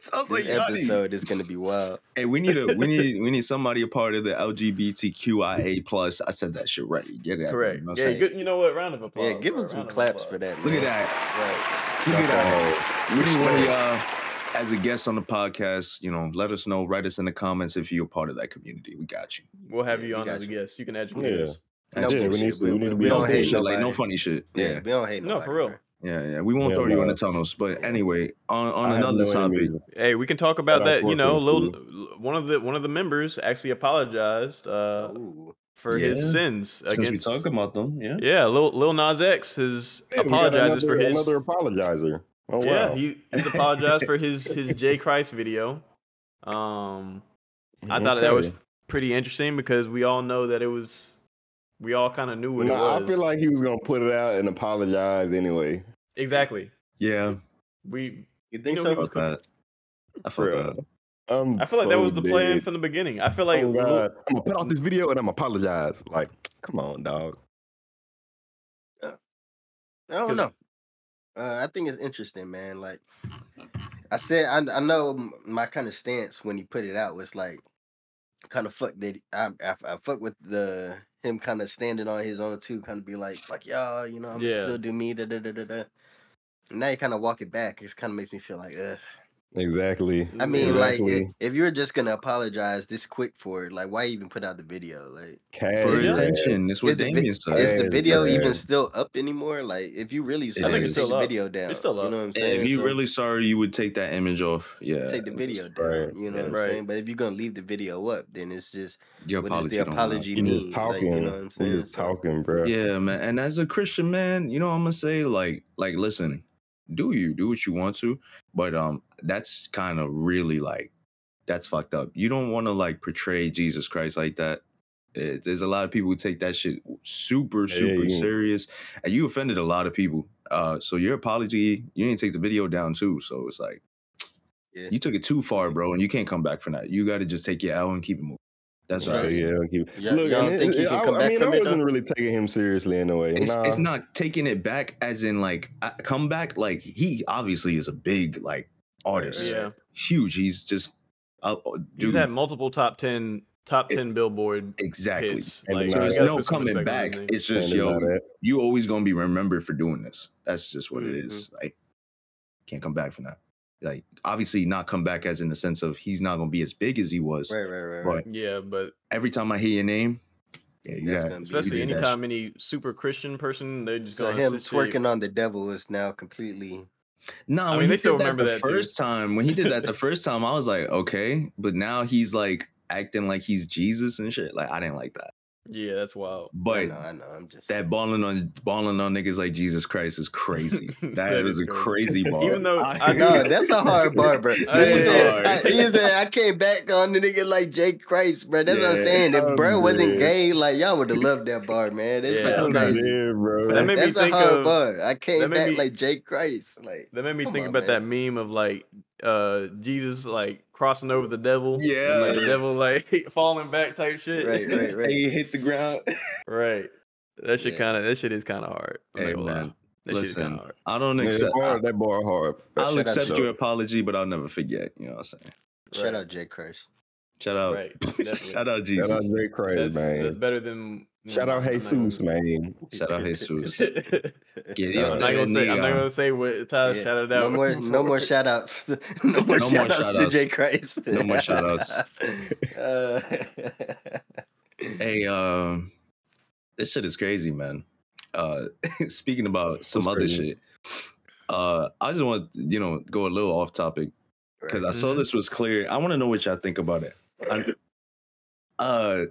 Sounds like This episode is gonna be wild. *laughs* Hey, we need a we need we need somebody a part of the LGBTQIA plus. I said that shit right. You get it? Correct. You know what I'm Yeah, saying? good. You know what? Round of applause. Yeah, give bro. us some claps applause. for that. Look at that. Right. Look at that. Got We need one of y'all as a guest on the podcast. You know, let us know. Write us in the comments if you're a part of that community. We got you. We'll have Yeah, you on got as a guest. You can educate Yeah. us. Yeah, we need to- we need to we be don't on hate Bullshit, like no funny shit. Yeah, Yeah, we don't hate No, nobody. for real. Bro. yeah, yeah. We won't Yeah, throw you in the tunnels. But anyway, on on I another no topic. enemies. Hey, we can talk about Shout that. You know, Fortnite, little one of the one of the members actually apologized uh, Ooh. for his Yeah. sins Since we against. talk about them, yeah. yeah, Lil Lil Nas X has Hey, we got apologizes for his. another apologizer. Oh yeah, wow. he he's apologized for his his J Christ video. Um, *laughs* I thought that was pretty interesting because we all know that it was. We all kind of knew what it was. I feel like he was gonna put it out and apologize anyway. Exactly. Yeah, We. You think You I know, so? felt that. I felt Bro, that. I'm I feel like that was the plan dead. from the beginning. I feel like oh Lil- God. I'm gonna put out this video and I'm gonna apologize. Like, come on, dog. I don't know. Uh, I think it's interesting, man. Like I said, I I know my kind of stance when he put it out was like kind of fuck that I, I I fuck with the him kind of standing on his own too, kind of be like fuck y'all, you know, I'm Yeah. gonna still do me, da da da da da. And now you kind of walk it back. It kind of makes me feel like, uh. Exactly. I mean, like i- Exactly. if you're just gonna apologize this quick for it, like why even put out the video? Like, Cash For attention, that's what is the, vi- Damian said. is the Cash video even still up anymore? Like, if you really sorry, think take the up. video down. It's still You know what I'm saying? if you So- really sorry, you would take that image off. Yeah, take the video down. Right. You know Yeah. what I'm Right. saying? But if you're gonna leave the video up, then it's just Your what does apology the don't apology You mean? just Like, talking. you know what I'm you saying? just talking, bro. Yeah, man. And as a Christian man, you know, I'm gonna say like, like, listen, do you do what you want to, but um, that's kind of really like, that's fucked up. You don't want to like portray Jesus Christ like that. Eh, there's a lot of people who take that shit super, super Hey. serious, and you offended a lot of people. Uh, so your apology, you didn't take the video down too. So it's like, Yeah. you took it too far, bro, and you can't come back from that. You got to just take your L and keep it moving. That's So- right. Okay, yeah, keep- Y'all- Look, y'all think it- he can I, come I back mean, from I wasn't though? really taking him seriously in a way. It's, nah. it's not taking it back as in like uh, come back like he obviously is a big like artist. Yeah, huge. He's just uh, he's dude. had multiple top ten top ten Billboard exactly. hits. And Like, the so you no coming back. it's just yo deny you always gonna be remembered for doing this. That's just what it Mm-hmm. is. Like can't come back from that. Like obviously not come back as in the sense of he's not gonna be as big as he was Right, right, right, but right. Yeah, but every time i hear your name yeah you got gonna especially you anytime any super Christian person, they're just So gonna him associate- twerking on the devil is now completely. No, I when mean, he they still that remember the that, too. first time, when he did that the first time, I was like, okay, but now he's like acting like he's Jesus and shit. Like I didn't like that. Yeah, that's wild. But I But know, I know. I'm just that balling on balling on niggas like Jesus Christ is crazy. *laughs* That that is is a crazy. crazy *laughs* bar. Even though I knew- No, that's a hard bar, bro. *laughs* That He is said, hard. I, he said, I came back on the nigga like Jake Christ, bro. That's what I'm saying. If I'm bro wasn't dead. gay, like y'all would have loved that bar, man. That's Yeah, yeah, I'm crazy. Yeah, bro. That made me That's a hard of- bar. I came back me- like Jake Christ. Like That made me think on, about that meme of like uh Jesus like crossing over the devil. and, Yeah. like the devil like *laughs* falling back type shit. right, right, *laughs* right. Hey, hit the ground. *laughs* right. That shit Yeah. kind of that shit is kind of hard. I'm Hey not man, that shit is kind listen, hard. I don't Yeah, that, accept. bar, that bar hard. I'll accept your apology, but I'll never forget. You know what I'm saying? Shout out Jake Christ. Shout out, Right, definitely. shout out Jesus. Shout out Jay Craig, That's, man. that's better than. Shout out Jesus, man. Shout out Jesus. *laughs* I'm not gonna say. I'm not gonna say what Tai Yeah. shouted out. No more, *laughs* no more shout outs. *laughs* no more No more shout outs to shout-outs. Jay Christ. No more shout-outs. uh, Hey, um, this shit is crazy, man. Uh, speaking about some What's other crazy? shit, uh, I just want you know go a little off topic because I saw Mhm. this was clear. I want to know what y'all think about it. I- uh,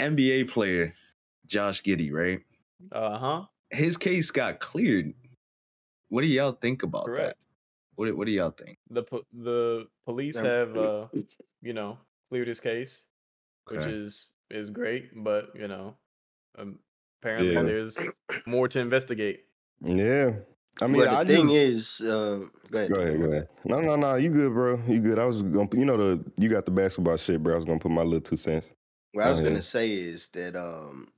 NBA player Josh Giddey, right? Uh huh. His case got cleared. What do y'all think about that? What do- What do y'all think? The po- the police have uh *laughs* you know cleared his case, which is is great, but you know um, apparently Yeah. there's more to investigate. Yeah. I mean, well, the I thing just, is, um, go ahead. Go ahead, go ahead. No, no, no. You good, bro. You good. I was gonna, you know, the you got the basketball shit, bro. I was gonna put my little two cents. What I was Go gonna say is that um,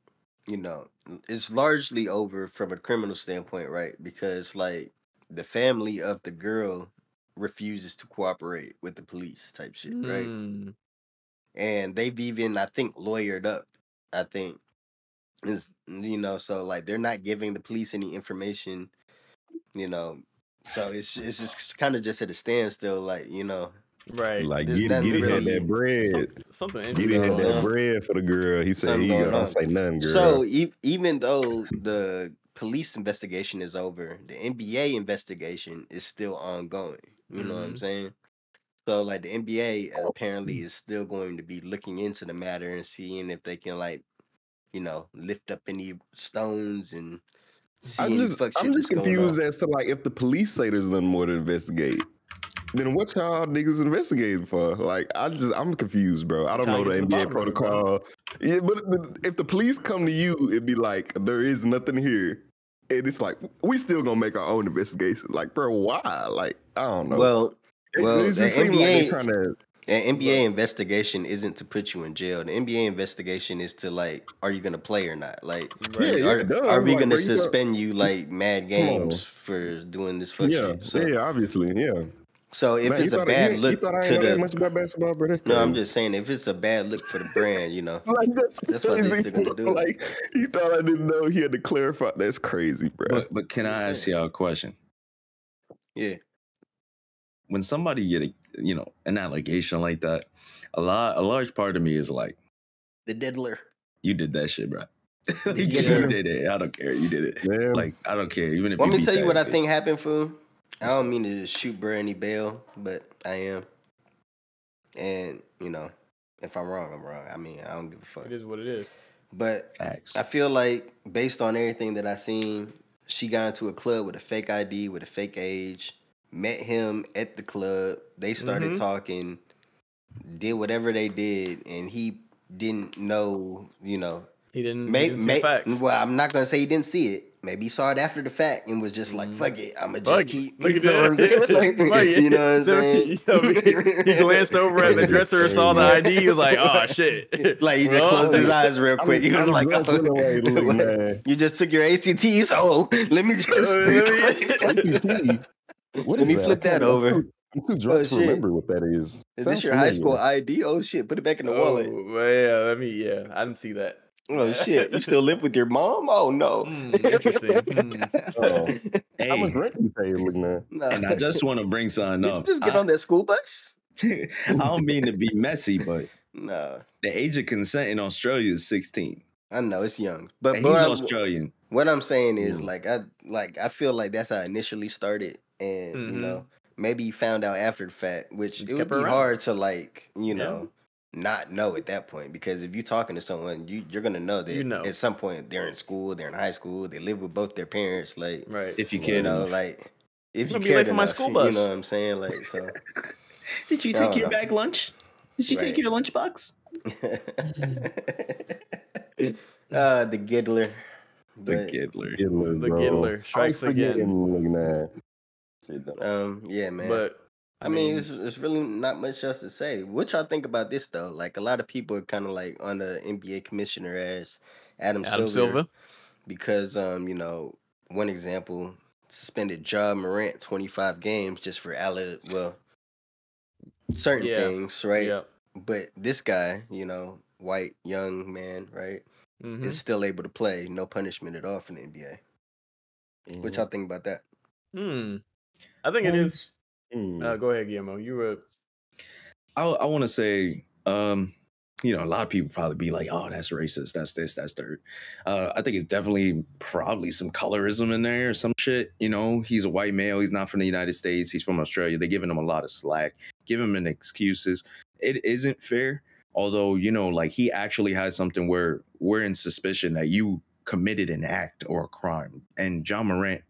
you know, it's largely over from a criminal standpoint, right? Because like the family of the girl refuses to cooperate with the police type shit, right? Mm, And they've even, I think, lawyered up. I think is you know, so like they're not giving the police any information, you know. So it's it's just kind of just at a standstill, like you know. Right. Like, There's get nothing get had really- that bread. Some- something Get interesting. had that bread for the girl. He said Something he going gonna on. say nothing, girl. So e- even though the police investigation is over, the NBA investigation is still ongoing. You know what I'm Mhm. saying? So like the NBA apparently is still going to be looking into the matter and seeing if they can like, you know, lift up any stones and see I'm any just, fuck shit I'm just confused as to like if the police say there's nothing more to investigate, then what y'all niggas investigating for? Like, I just, I'm confused, bro. I don't know the get the NBA bottom it, protocol. Yeah, but the- if the police come to you, it'd be like there is nothing here, and it's like we still gonna make our own investigation. Like, bro, why? Like, I don't know. Well, It- well, it the just like NBA trying to. an NBA investigation isn't to put you in jail. The NBA investigation is to like, are you gonna play or not? Like, Right. Yeah, are, yeah, are we Like, gonna bro, you got- suspend you like mad games for doing this fuck Yeah, shit? So, yeah, obviously, yeah. So if Man, it's a bad you, look you thought I to ain't know that the much about basketball, bro. No, I'm just saying if it's a bad look for the brand, you know. *laughs* Like that's, That's what they crazy, still gonna *laughs* do. Like he thought I didn't know he had to clarify. That's crazy, bro. But but can I ask y'all a question? Yeah, When somebody get a you know an allegation like that, a lot a large part of me is like, the diddler. you did that shit, bro. like, Yeah. *laughs* You did it. I don't care. You did it. Man, Like I don't care. Even if Let you me tell you that what I think happened, fool. I don't mean to just shoot Brandy any bail, but I am. And you know, if I'm wrong, I'm wrong. I mean, I don't give a fuck. It is what it is. But Facts. I feel like based on everything that I seen, she got into a club with a fake ID, with a fake age, met him at the club. They started Mhm. talking, did whatever they did, and he didn't know, you know. He didn't. May, he didn't see may, facts. well, I'm not gonna say he didn't see it. Maybe he saw it after the fact and was just like, Mhm. "Fuck it, I'ma just Fuck keep." Look at know what I'm that. Like, Fuck it. you know what I'm saying? *laughs* he- he glanced over at the dresser, and saw the ID, he was like, "Oh *laughs* shit!" like he just closed his eyes real I'm- quick. He was I'm like, drunk anyway, look, "Oh, man. *laughs* you just took your ACT, so let me just let me- ACT? What Let is me that? flip that over. I'm too, drunk Oh, to shit. remember what that is. Is Sounds this your high school. ID? Oh shit! Put it back in the oh, wallet. yeah, let me. Yeah, I didn't see that. Oh shit! You still live with your mom? Oh no. Hmm, interesting. Hmm. Oh. *laughs* How much Hey, rent you pay, look now? And I just want to bring something up. just get I, on that school bus? *laughs* I don't mean to be messy, but Nah, the age of consent in Australia is 16. I know it's young, but, And but he's I- Australian. what I'm saying is Mm. like I like I feel like that's how I initially started, and you Mhm. know maybe he found out after the fact, which Just it would be around. hard to like you Yeah. know not know at that point because if you're talking to someone, you you're gonna know that You know. at some point they're in school, they're in high school, they live with both their parents, like Right. If you you can, know, like if you gonna be cared late for my school you- bus. You know what I'm saying? Like so. *laughs* did you take your know. bag lunch? Did you take your lunchbox? *laughs* uh, the Giddler. The But, Giddler. Giddler, The bro. Giddler strikes again. looking at um, yeah, man. But I mean, it's, it's really not much else to say. What y'all think about this though? Like a lot of people are kind of like on the NBA commissioner as Adam, Adam Silver, Silva. because um, you know, one example suspended Ja Morant 25 games just for alle well certain Yeah. things, right? Yep. But this guy, you know, white young man, right, Mhm. is still able to play, no punishment at all from the NBA. What y'all think about that? Hmm. I think it Um, is. Mm. Uh, go ahead, Guillermo. You were. I I want to say, um, you know, a lot of people probably be like, "Oh, that's racist. That's this. That's third. Uh, I think it's definitely probably some colorism in there or some shit. You know, he's a white male. He's not from the United States. He's from Australia. They're giving him a lot of slack, giving him an excuses. It isn't fair. Although you know, like he actually has something where we're in suspicion that you committed an act or a crime, and Ja Morant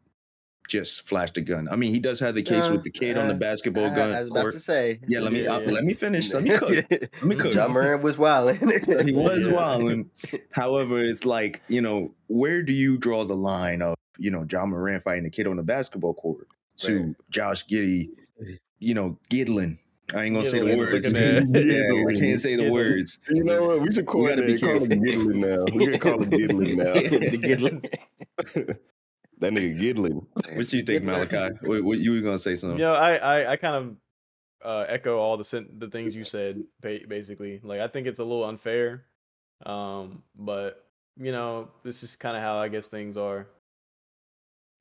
just flashed a gun. I mean, he does have the case Yeah, with the kid on the uh, basketball I, gun I was about court. to say. Yeah, let me Yeah, uh, yeah. let me finish. Let me *laughs* cook. Let me cook. Ja Morant was wilding. *laughs* So he was *laughs* Yeah. wilding. However, it's like you know, where do you draw the line of you know John Moran fighting the kid on the basketball court to Right. Josh Giddey, you know, Giddlin. I ain't gonna say the words. look at that. yeah, I can't say the Giddlin. words. You know what? We should call gotta it, be call it. Giddling now. We can call it Giddling now. the Giddler. That nigga Giddling. What you think, Malachi? What, what you were gonna say something? You know, I, I, I kind of uh, echo all the the things you said. Basically, like I think it's a little unfair, um, but you know, this is kind of how I guess things are.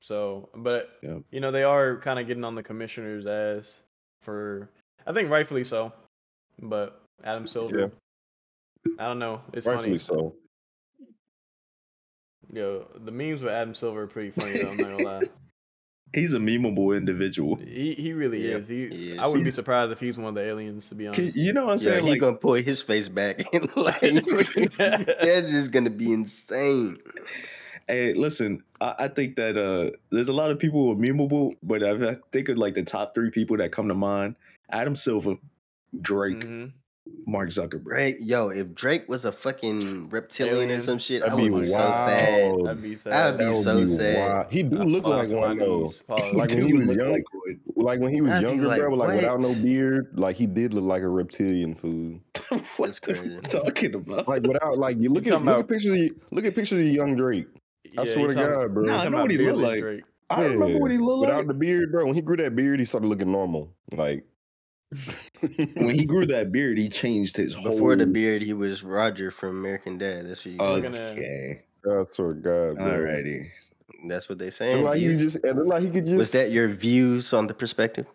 So, but Yeah. you know, they are kind of getting on the commissioner's ass for, I think rightfully so. But Adam Silver, I don't know. It's Rightfully funny. so. Yo, the memes with Adam Silver are pretty funny. Though, I'm not gonna lie. *laughs* He's a memeable individual. He he really Yeah, is. He, he I wouldn't be surprised if he's one of the aliens. To be honest. You know what I'm Yeah, saying? he Like, gonna pull his face back and *laughs* like *laughs* that's just gonna be insane. Hey, listen, I, I think that uh there's a lot of people who are memeable, but I, I think of like the top three people that come to mind: Adam Silver, Drake, Mhm. Mark Zuckerberg. Drake, yo, if Drake was a fucking reptilian or some shit, I That'd be would be so sad. That'd be sad. That'd be That would so be sad. wild. He do I look like one though. Like when he was young, like like when he was I'd younger, like, bro, like without no beard, like he did look like a reptilian fool. *laughs* what the talking about? Like without, like you look You at look about- at pictures, of, you, look at pictures of young Drake. I swear to talking- God, bro. Nah, I know what he look beardless like. Drake. I remember what he looked Without like Without the beard, bro. When he grew that beard, he started looking normal. Like when he grew that beard. He changed his whole. Before the beard, he was Roger from American Dad. That's what you. Oh, get. Looking at- Okay, I swear to God, bro. alrighty. That's what they Look saying. like he you- just, it like he could just. was that your views on the perspective?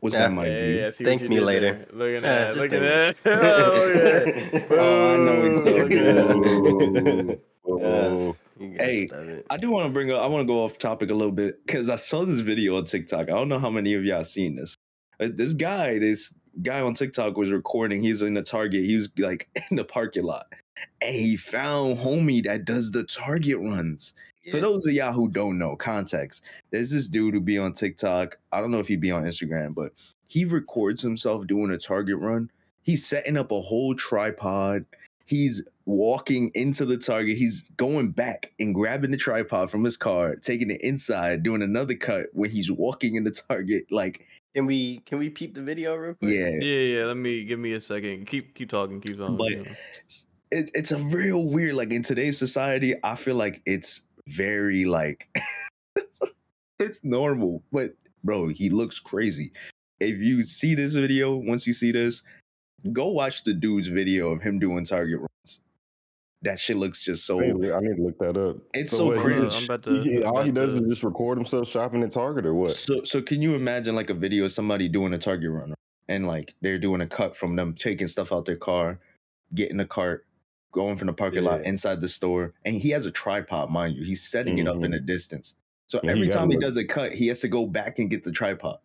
What's Yeah. that, my Hey, view? I see Thank me later. Look at, that. looking think- at. *laughs* Oh yeah. *laughs* Oh, I know he's Boom, so look at that. Oh, You gotta Hey. I do want to bring up. I want to go off topic a little bit because I saw this video on TikTok. I don't know how many of y'all seen this. But this guy, this guy on TikTok was recording. He was in the Target. He was like *laughs* in the parking lot, and he found homie that does the Target runs. For those of y'all who don't know context, there's this dude who be on TikTok. I don't know if he'd be on Instagram, but he records himself doing a Target run. He's setting up a whole tripod. He's walking into the Target. He's going back and grabbing the tripod from his car, taking it inside, doing another cut when he's walking in the Target. Like, Can we can we peep the video real quick? yeah, Yeah, yeah. Let me give me a second. Keep keep talking. Keep talking. But- you it, it's a real weird. Like in today's society, I feel like it's very like *laughs* it's normal, but bro, he looks crazy. If you see this video, once you see this, go watch the dude's video of him doing target runs. That shit looks just so. I need, to- I need to look that up. It's So so cringe. I'm about to. He- I'm all he does to- is just record himself shopping at Target or what? So, so can you imagine like a video of somebody doing a target run and like they're doing a cut from them taking stuff out their car, getting a cart, going from the parking lot inside the store, and he has a tripod, mind you. He's setting it up in mm-hmm. the distance. So Yeah, every gotta time he does a cut, he has to go back and get the tripod.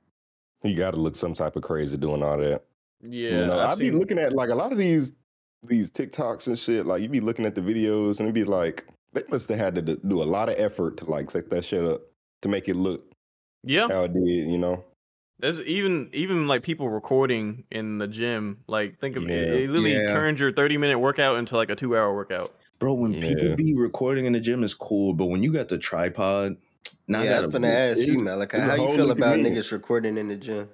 You got to look some type of crazy doing all that. Yeah, you know, I've I'd be looking at like a lot of these these TikToks and shit. Like you be looking at the videos and it'd be like they must have had to do a lot of effort to like set that shit up to make it look Yeah, how it did. You know, there's even even like people recording in the gym. Like think of it, Yeah. it literally Yeah. turns your 30 minute workout into like a two hour workout. Bro, when people be recording in the gym, is cool, but when you got the tripod, now yeah, I that was gonna ask you, it's- Malachi, how you feel about community. niggas recording in the gym?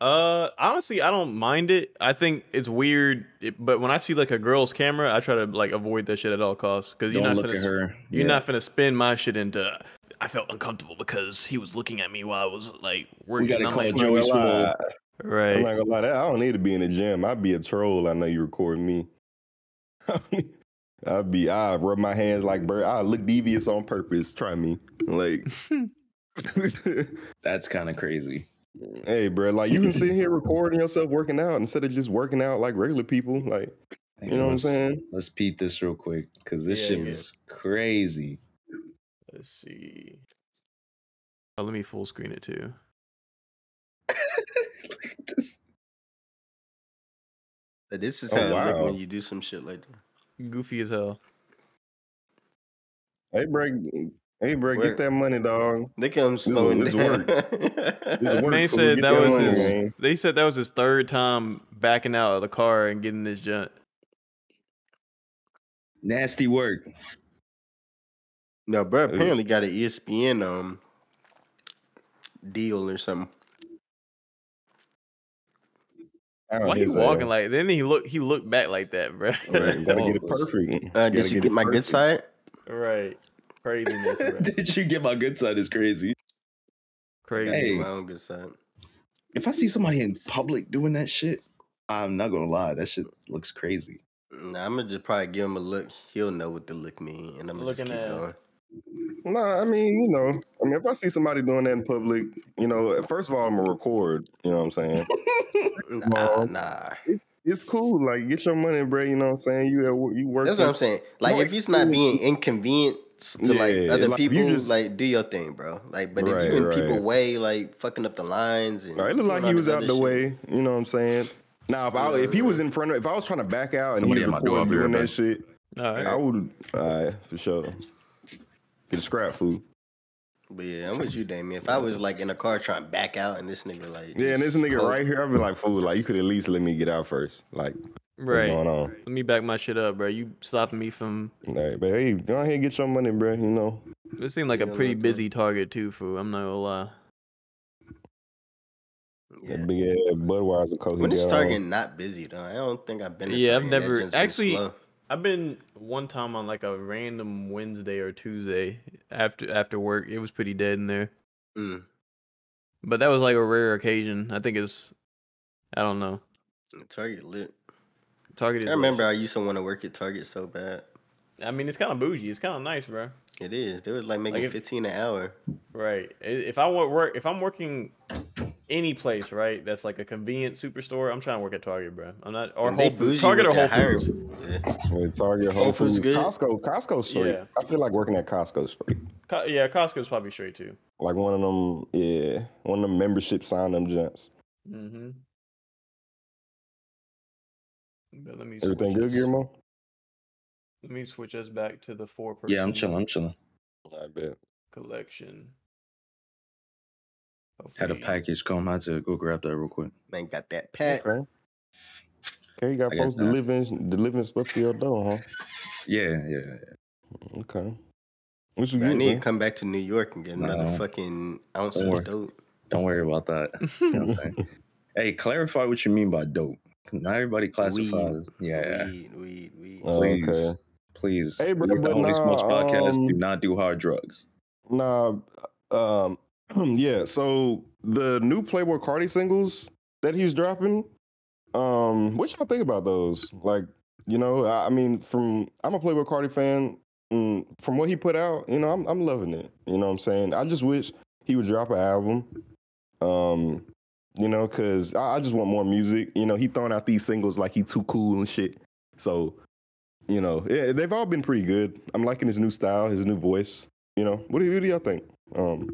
Uh, honestly, I don't mind it. I think it's weird, it- but when I see like a girl's camera, I try to like avoid that shit at all costs because you're don't not look finna, at her. You're Yeah. not gonna spin my shit into. I felt uncomfortable because he was looking at me while I was like working. gotta and I'm call like, Joey I'm not gonna Swole. lie. I'm right. not gonna lie. That, I don't need to be in the gym. I'd be a troll. I know you recording me. *laughs* I'd be. I rub my hands like bird. I look devious on purpose. Try me. Like, *laughs* *laughs* That's kind of crazy. Hey, bro. Like you can sit here *laughs* recording yourself working out instead of just working out like regular people. Like, Hang you know what I'm saying? Let's peep this real quick because this Yeah, shit yeah. was crazy. Let's see. Oh, let me full screen it too. Look *laughs* at this. But this is Oh, how it look when you do some shit like that. Goofy as hell. Hey, bro. Hey, bro. Work. Get that money, dog. They come him is- slowing this is down. work. This *laughs* work. Man fool. said Get that was money, his. man. They said that was his third time backing out of the car and getting this junk. Nasty work. no, bro, apparently got an ESPN um deal or something. I don't Why he walking ass. like? Then he look. He looked back like that, bro. Right, gotta *laughs* get it perfect. Uh, Gotta did you it get my good side? right. Craziness, *laughs* bro. Did you get my good side? Is crazy. Crazy. Hey. My own good side. If I see somebody in public doing that shit, I'm not gonna lie. That shit looks crazy. Nah, I'm gonna just probably give him a look. He'll know what the look mean, and I'm gonna just Looking keep at- going. Nah, I mean, you know, I mean, if I see somebody doing that in public, you know, first of all, I'm gonna record. You know what I'm saying? *laughs* Nah, Well, nah. It's cool. Like, get your money, bro. You know what I'm saying? You work, you work. That's what I'm saying. Like, No, if it's not cool. being inconvenient to like other like, if you people, just- like do your thing, bro. Like, but Right, if you in people way, like fucking up the lines, and Right, it looked like he was out the shit. way. You know what I'm saying? Now, if I if he was in front of, if I was trying to back out and Somebody he was at my door, I'll recording be right doing that shit, All right. I would, all right, for sure. Get a scrap food. But yeah, I'm with you, Damian. If I was like in a car trying to back out, and this nigga like, Yeah, and this nigga hold- right here, I'd be like, fool, like you could at least let me get out first. Like, what's Right. going on? Let me back my shit up, bro. You stopping me from. Right, but hey, go ahead and get your money, bro. You know, It seemed like a pretty look, busy target too, fool. I'm not gonna lie. Yeah. that big ass Budweiser coat. he When is Target on. not busy though? I don't think I've been. To Yeah, I've never- gent's been actually- I've been one time on like a random Wednesday or Tuesday after after work. It was pretty dead in there, Mm. but that was like a rare occasion. I think it's. I don't know. Target lit. Target. Is I lit. remember I used to want to work at Target so bad. I mean, it's kind of bougie. It's kind of nice, bro. It is. They was like making if- 15 an hour. Right. If I want work, if I'm working any place, right, that's like a convenient superstore, I'm trying to work at Target, bro. I'm not or And Whole they Foods. Target or Whole that. Foods. Yeah. Yeah, Target, Whole Whole Foods Foods. Costco, Costco straight. Yeah. I feel like working at Costco straight. Co- yeah, Costco's probably straight too. Like one of them, yeah, one of them membership sign them gents. Mm-hmm. But let me Everything good, us- Guillermo? Let me switch us back to the four person. Yeah, I'm chilling. I'm chilling. I bet. collection. Had a package come. I had to go grab that real quick. Man got that pack. Okay. Okay, you got I folks that. delivering delivering stuff to your door, huh? Yeah, yeah. yeah. Okay. What you I get, need to come back to New York and get another No. fucking ounce Don't worry. of dope. Don't worry about that. You know what I'm saying? *laughs* hey, clarify what you mean by dope. Not everybody classifies. Yeah, Weed, weed, weed. Oh, please, okay. please. Hey, bro, We're the but only nah, smokes podcast. do um, not do hard drugs. Nah, um, *clears throat* yeah. So the new Playboi Carti singles that he's dropping, um, what y'all think about those? Like, you know, I, I mean, from I'm a Playboi Carti fan. And from what he put out, you know, I'm I'm loving it. You know what I'm saying? I just wish he would drop an album. Um, you know, cause I, I just want more music. You know, he throwing out these singles like he too cool and shit. So, you know, yeah, they've all been pretty good. I'm liking his new style, his new voice. You know, what do, what do y'all think? Um,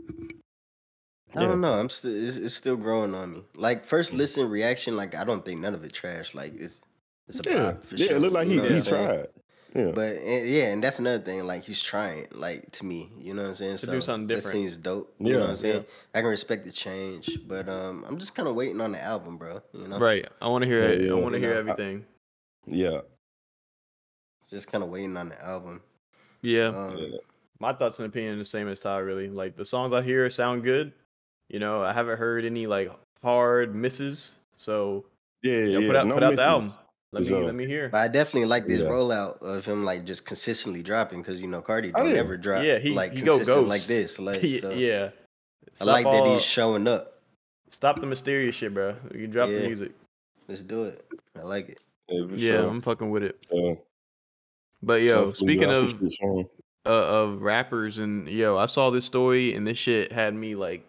I don't know. I'm still it's, it's still growing on me. Like first listen reaction, like I don't think none of it trash. Like it's it's a Yeah, yeah. sure. It looked like he you know he tried. Yeah, But and, yeah, and that's another thing. Like he's trying, like to me, you know what I'm saying. To do something different. That seems dope. You know what I'm saying. I can respect the change, but um, I'm just kind of waiting on the album, bro. You know, Right. I want to hear Yeah, it. I want to hear know, I- everything. yeah. just kind of waiting on the album. Yeah. Um, My thoughts and opinion are the same as Tai. Really, like the songs I hear sound good. You know, I haven't heard any like hard misses. So Yeah, you know, yeah. put out no put out the album. Let For me let me hear. But I definitely like this Yeah. rollout of him like just consistently dropping because you know Carti Oh, don't yeah. ever drop Yeah, he- like he go consistent ghost. like this. *laughs* Like yeah. so yeah. I Stop like that he's showing up. Stop the mysterious shit, bro. You can drop the music. Let's do it. I like it. Yeah, Yeah, sure. I'm fucking with it. Yeah. But yo, Hopefully, speaking yeah, of uh, of rappers and yo, I saw this story and this shit had me like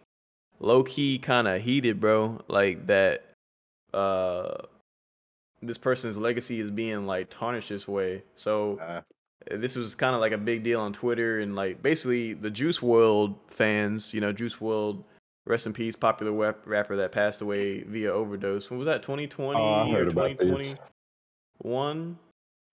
low key kind of heated, bro. Like that uh this person's legacy is being like tarnished this way. So Uh, this was kind of like a big deal on Twitter and like basically the Juice WRLD fans, you know, Juice WRLD rest in peace, popular rap- rapper that passed away via overdose. When was that? 2020 Oh, I or heard about this. 2021?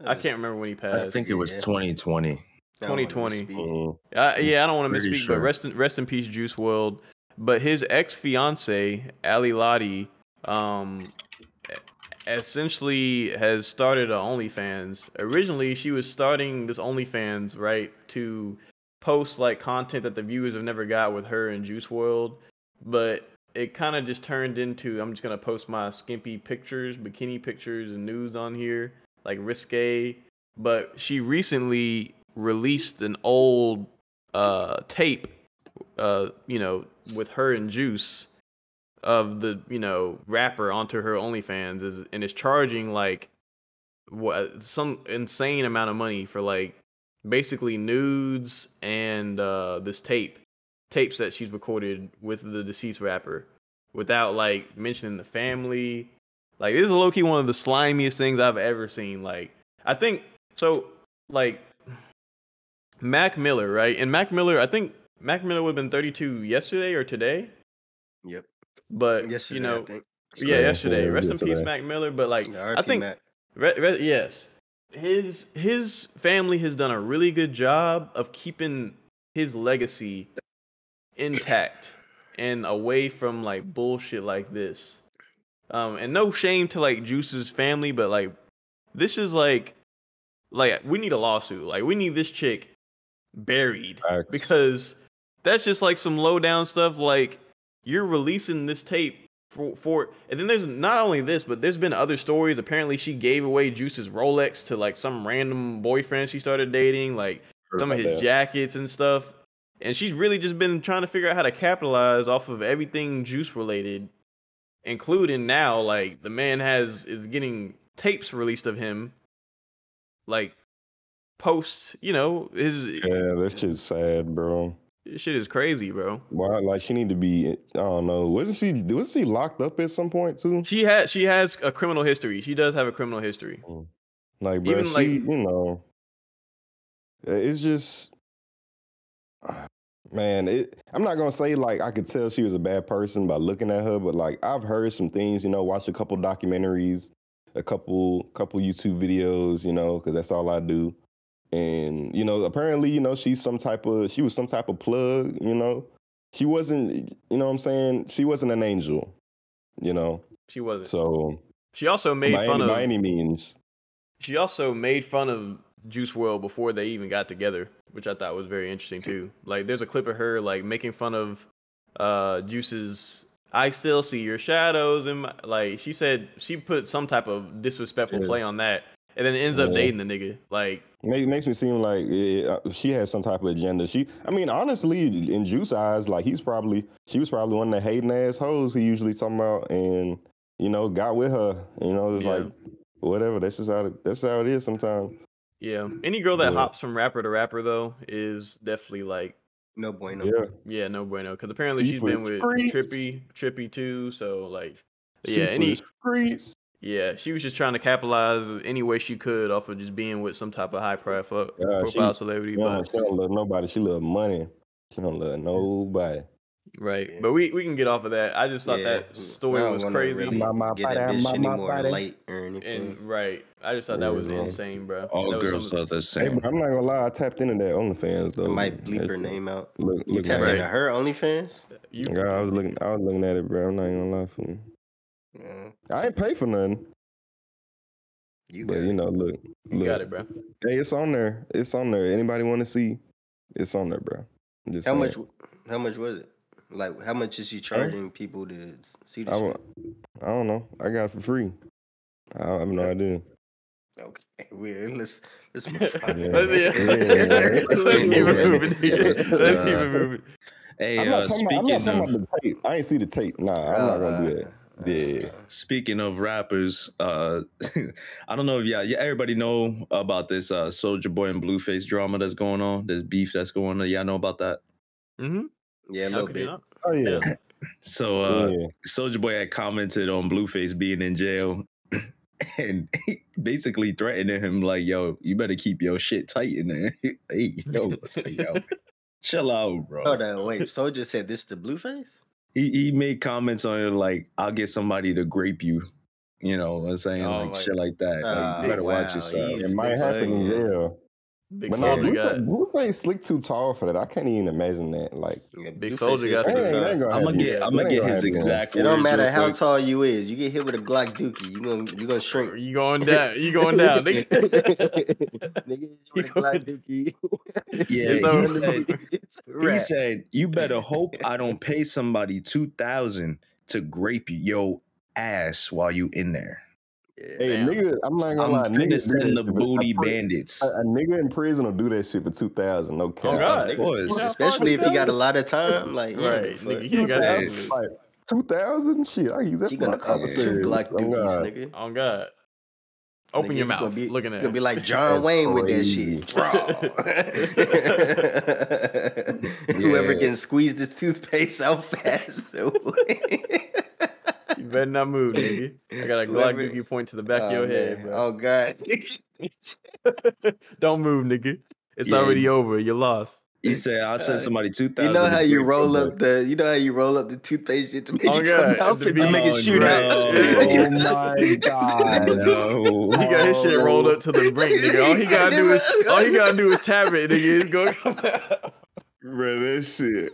I can't remember when he passed. I think it was yeah. 2020. I don't wanna 2020. misspeak. Mhm. Uh, yeah, I don't want to Pretty misspeak, sure. but rest in rest in peace, Juice WRLD. But his ex fiance, Ally Lotti, um, essentially has started a OnlyFans. Originally, she was starting this OnlyFans right to post like content that the viewers have never got with her and Juice WRLD, but it kind of just turned into I'm just gonna post my skimpy pictures, bikini pictures, and nudes on here, like risque. But she recently released an old uh tape uh you know with her and juice of the you know rapper onto her OnlyFans is and is charging like what some insane amount of money for like basically nudes and uh this tape tapes that she's recorded with the deceased rapper without like mentioning the family like this is low key one of the slimiest things I've ever seen like I think so like Mac Miller, right? And Mac Miller, I think Mac Miller would have been 32 yesterday or today, Yep. But Yesterday, you know, I yeah, Yeah, yesterday. yeah, Rest in peace. Mac Miller. But like, Yeah, I think, re- re- yes, his his family has done a really good job of keeping his legacy intact and away from like bullshit like this. Um, and no shame to like Juice's family, but like, this is like, like we need a lawsuit. Like, we need this chick buried Facts. because that's just like some low down stuff. Like you're releasing this tape for, for and then there's not only this, but there's been other stories. Apparently, she gave away Juice's Rolex to like some random boyfriend she started dating, like some of his that. jackets and stuff. And she's really just been trying to figure out how to capitalize off of everything Juice related, including now like the man has is getting tapes released of him, like post. You know his Yeah, that shit's sad, bro. Shit is crazy, bro. Why? Like she need to be. I don't know. Wasn't she? Wasn't she locked up at some point too? She has she has a criminal history. She does have a criminal history. Mm. Like, bro, Even, she, like- you know, it's just, *sighs* man. It. I'm not gonna say like I could tell she was a bad person by looking at her, but like I've heard some things. You know, watched a couple documentaries, a couple couple YouTube videos. You know, because that's all I do. And you know, apparently, you know, she's some type of she was some type of plug. You know, she wasn't. You know, what I'm saying she wasn't an angel. You know, She wasn't. so she also made by, fun any, of by any means. she also made fun of Juice WRLD before they even got together, which I thought was very interesting too. Like there's a clip of her like making fun of uh Juice's I still see your shadows and like she said she put some type of disrespectful Yeah. play on that and then ends up Yeah. dating the nigga. Like Make, makes me seem like uh, she has some type of agenda. She, I mean, honestly, in Juice eyes, like he's probably she was probably one of the hating ass hoes he usually talking about, and you know, got with her. You know, it's Yeah. like whatever. That's just how it, that's how it is sometimes. yeah. Any girl that Yeah. hops from rapper to rapper though is definitely like No bueno. Yeah, Yeah, no bueno. Because apparently She she's for been with streets. Trippie, Trippie too. So like, She yeah, for any streets. Yeah, she was just trying to capitalize any way she could off of just being with some type of high profile Yeah, profile she- celebrity. She don't, But she don't love nobody. She love money. She don't love nobody. Right. Yeah. But we, we can get off of that. I just thought Yeah, that mm, story I was crazy. Really My- my get that body, bitch my- my anymore body. light or anything. And right. I just thought that was man. insane, bro. All that girls some- thought the same. bro, I'm not gonna lie. I tapped into that OnlyFans though. I might bleep That her name out. Look, You tapped Right. into her OnlyFans? you, Yeah, I was looking. I was looking at it, bro. I'm not gonna lie for you. Yeah, I ain't pay for nothing, you but you know, look, you look. got it, bro. Hey, it's on there. It's on there. Anybody want to see? It's on there, bro. Just How saying. much? How much was it? Like, how much is she charging people to see the I, shit? I don't know. I got it for free. I, I have no idea. Okay, *laughs* weird. Let's let's move *laughs* Yeah. Let's, *laughs* Yeah. let's keep it moving. Let's keep it moving. Hey, I'm uh, not talking, about, I'm not talking of about the tape. I ain't see the tape. Nah, I'm not gonna do that. Uh, Yeah. speaking of rappers, uh, *laughs* I don't know if yeah, yeah, everybody know about this uh Soulja Boy and Blueface drama that's going on. This beef that's going on. Y'all know about that. Mm-hmm. Yeah, a How little bit. Oh yeah. Yeah. *laughs* So uh yeah. Soulja Boy had commented on Blueface being in jail *laughs* and basically threatening him like, "Yo, you better keep your shit tight in there." hey, yo, say, yo, chill out, bro. Hold on, wait. Soulja said this to Blueface? He he made comments on it like, "I'll get somebody to grape you." You know what I'm saying? Oh, like my- shit like that. Like, Ah, you better watch yourself. It might happen in Soldier. Jail. Big But no, Soulja got Blueface, Blueface slick too tall for that. I can't even imagine that. Like, Yeah, Big Blueface Soulja got six some- that ain't- that times. ain't gonna I'm gonna get I'm gonna get gonna his exact. It don't matter how quick. tall you is. You get hit with a Glock Dookie, you gonna you gonna shrink. *laughs* you going down. *laughs* You going down. nigga. *laughs* Nigga, you with a You Glock Dookie. Yeah, he said he said you better hope I don't pay somebody two thousand to grape your ass while you in there. Yeah. Hey, Damn. nigga, I'm not gonna lie. I'm Niggas finna do send the shit, booty a bandits. A, a nigga in prison will do that shit for two thousand. No oh, cap. Oh, God. Of course. Especially if you got a lot of time, like *laughs* yeah, Right, fuck. nigga, you ain't got Like two thousand, shit. I use that You for my gonna up two commissary. Glock Oh, God. nigga. Oh God. Open Nigga, your mouth. Gonna be, looking you at gonna be like *laughs* John Wayne with that crazy. shit. *laughs* Whoever can squeeze this toothpaste out fast. You better not move, *laughs* nigga. I got a Glock Whoever- Dookie point to the back of oh, your Oh, head, bro. Oh god. *laughs* Don't move, nigga. It's Yeah. already over. You're lost. He said "I sent somebody two You know how you roll up the you know how you roll up the toothpaste shit to oh, make Oh, it God, come out to make it *laughs* Oh, shoot out. Oh my god. No. He got his shit rolled up to the brink, nigga. All he gotta do is all he gotta do is tap it, nigga. It's gonna come out. Bro, that shit.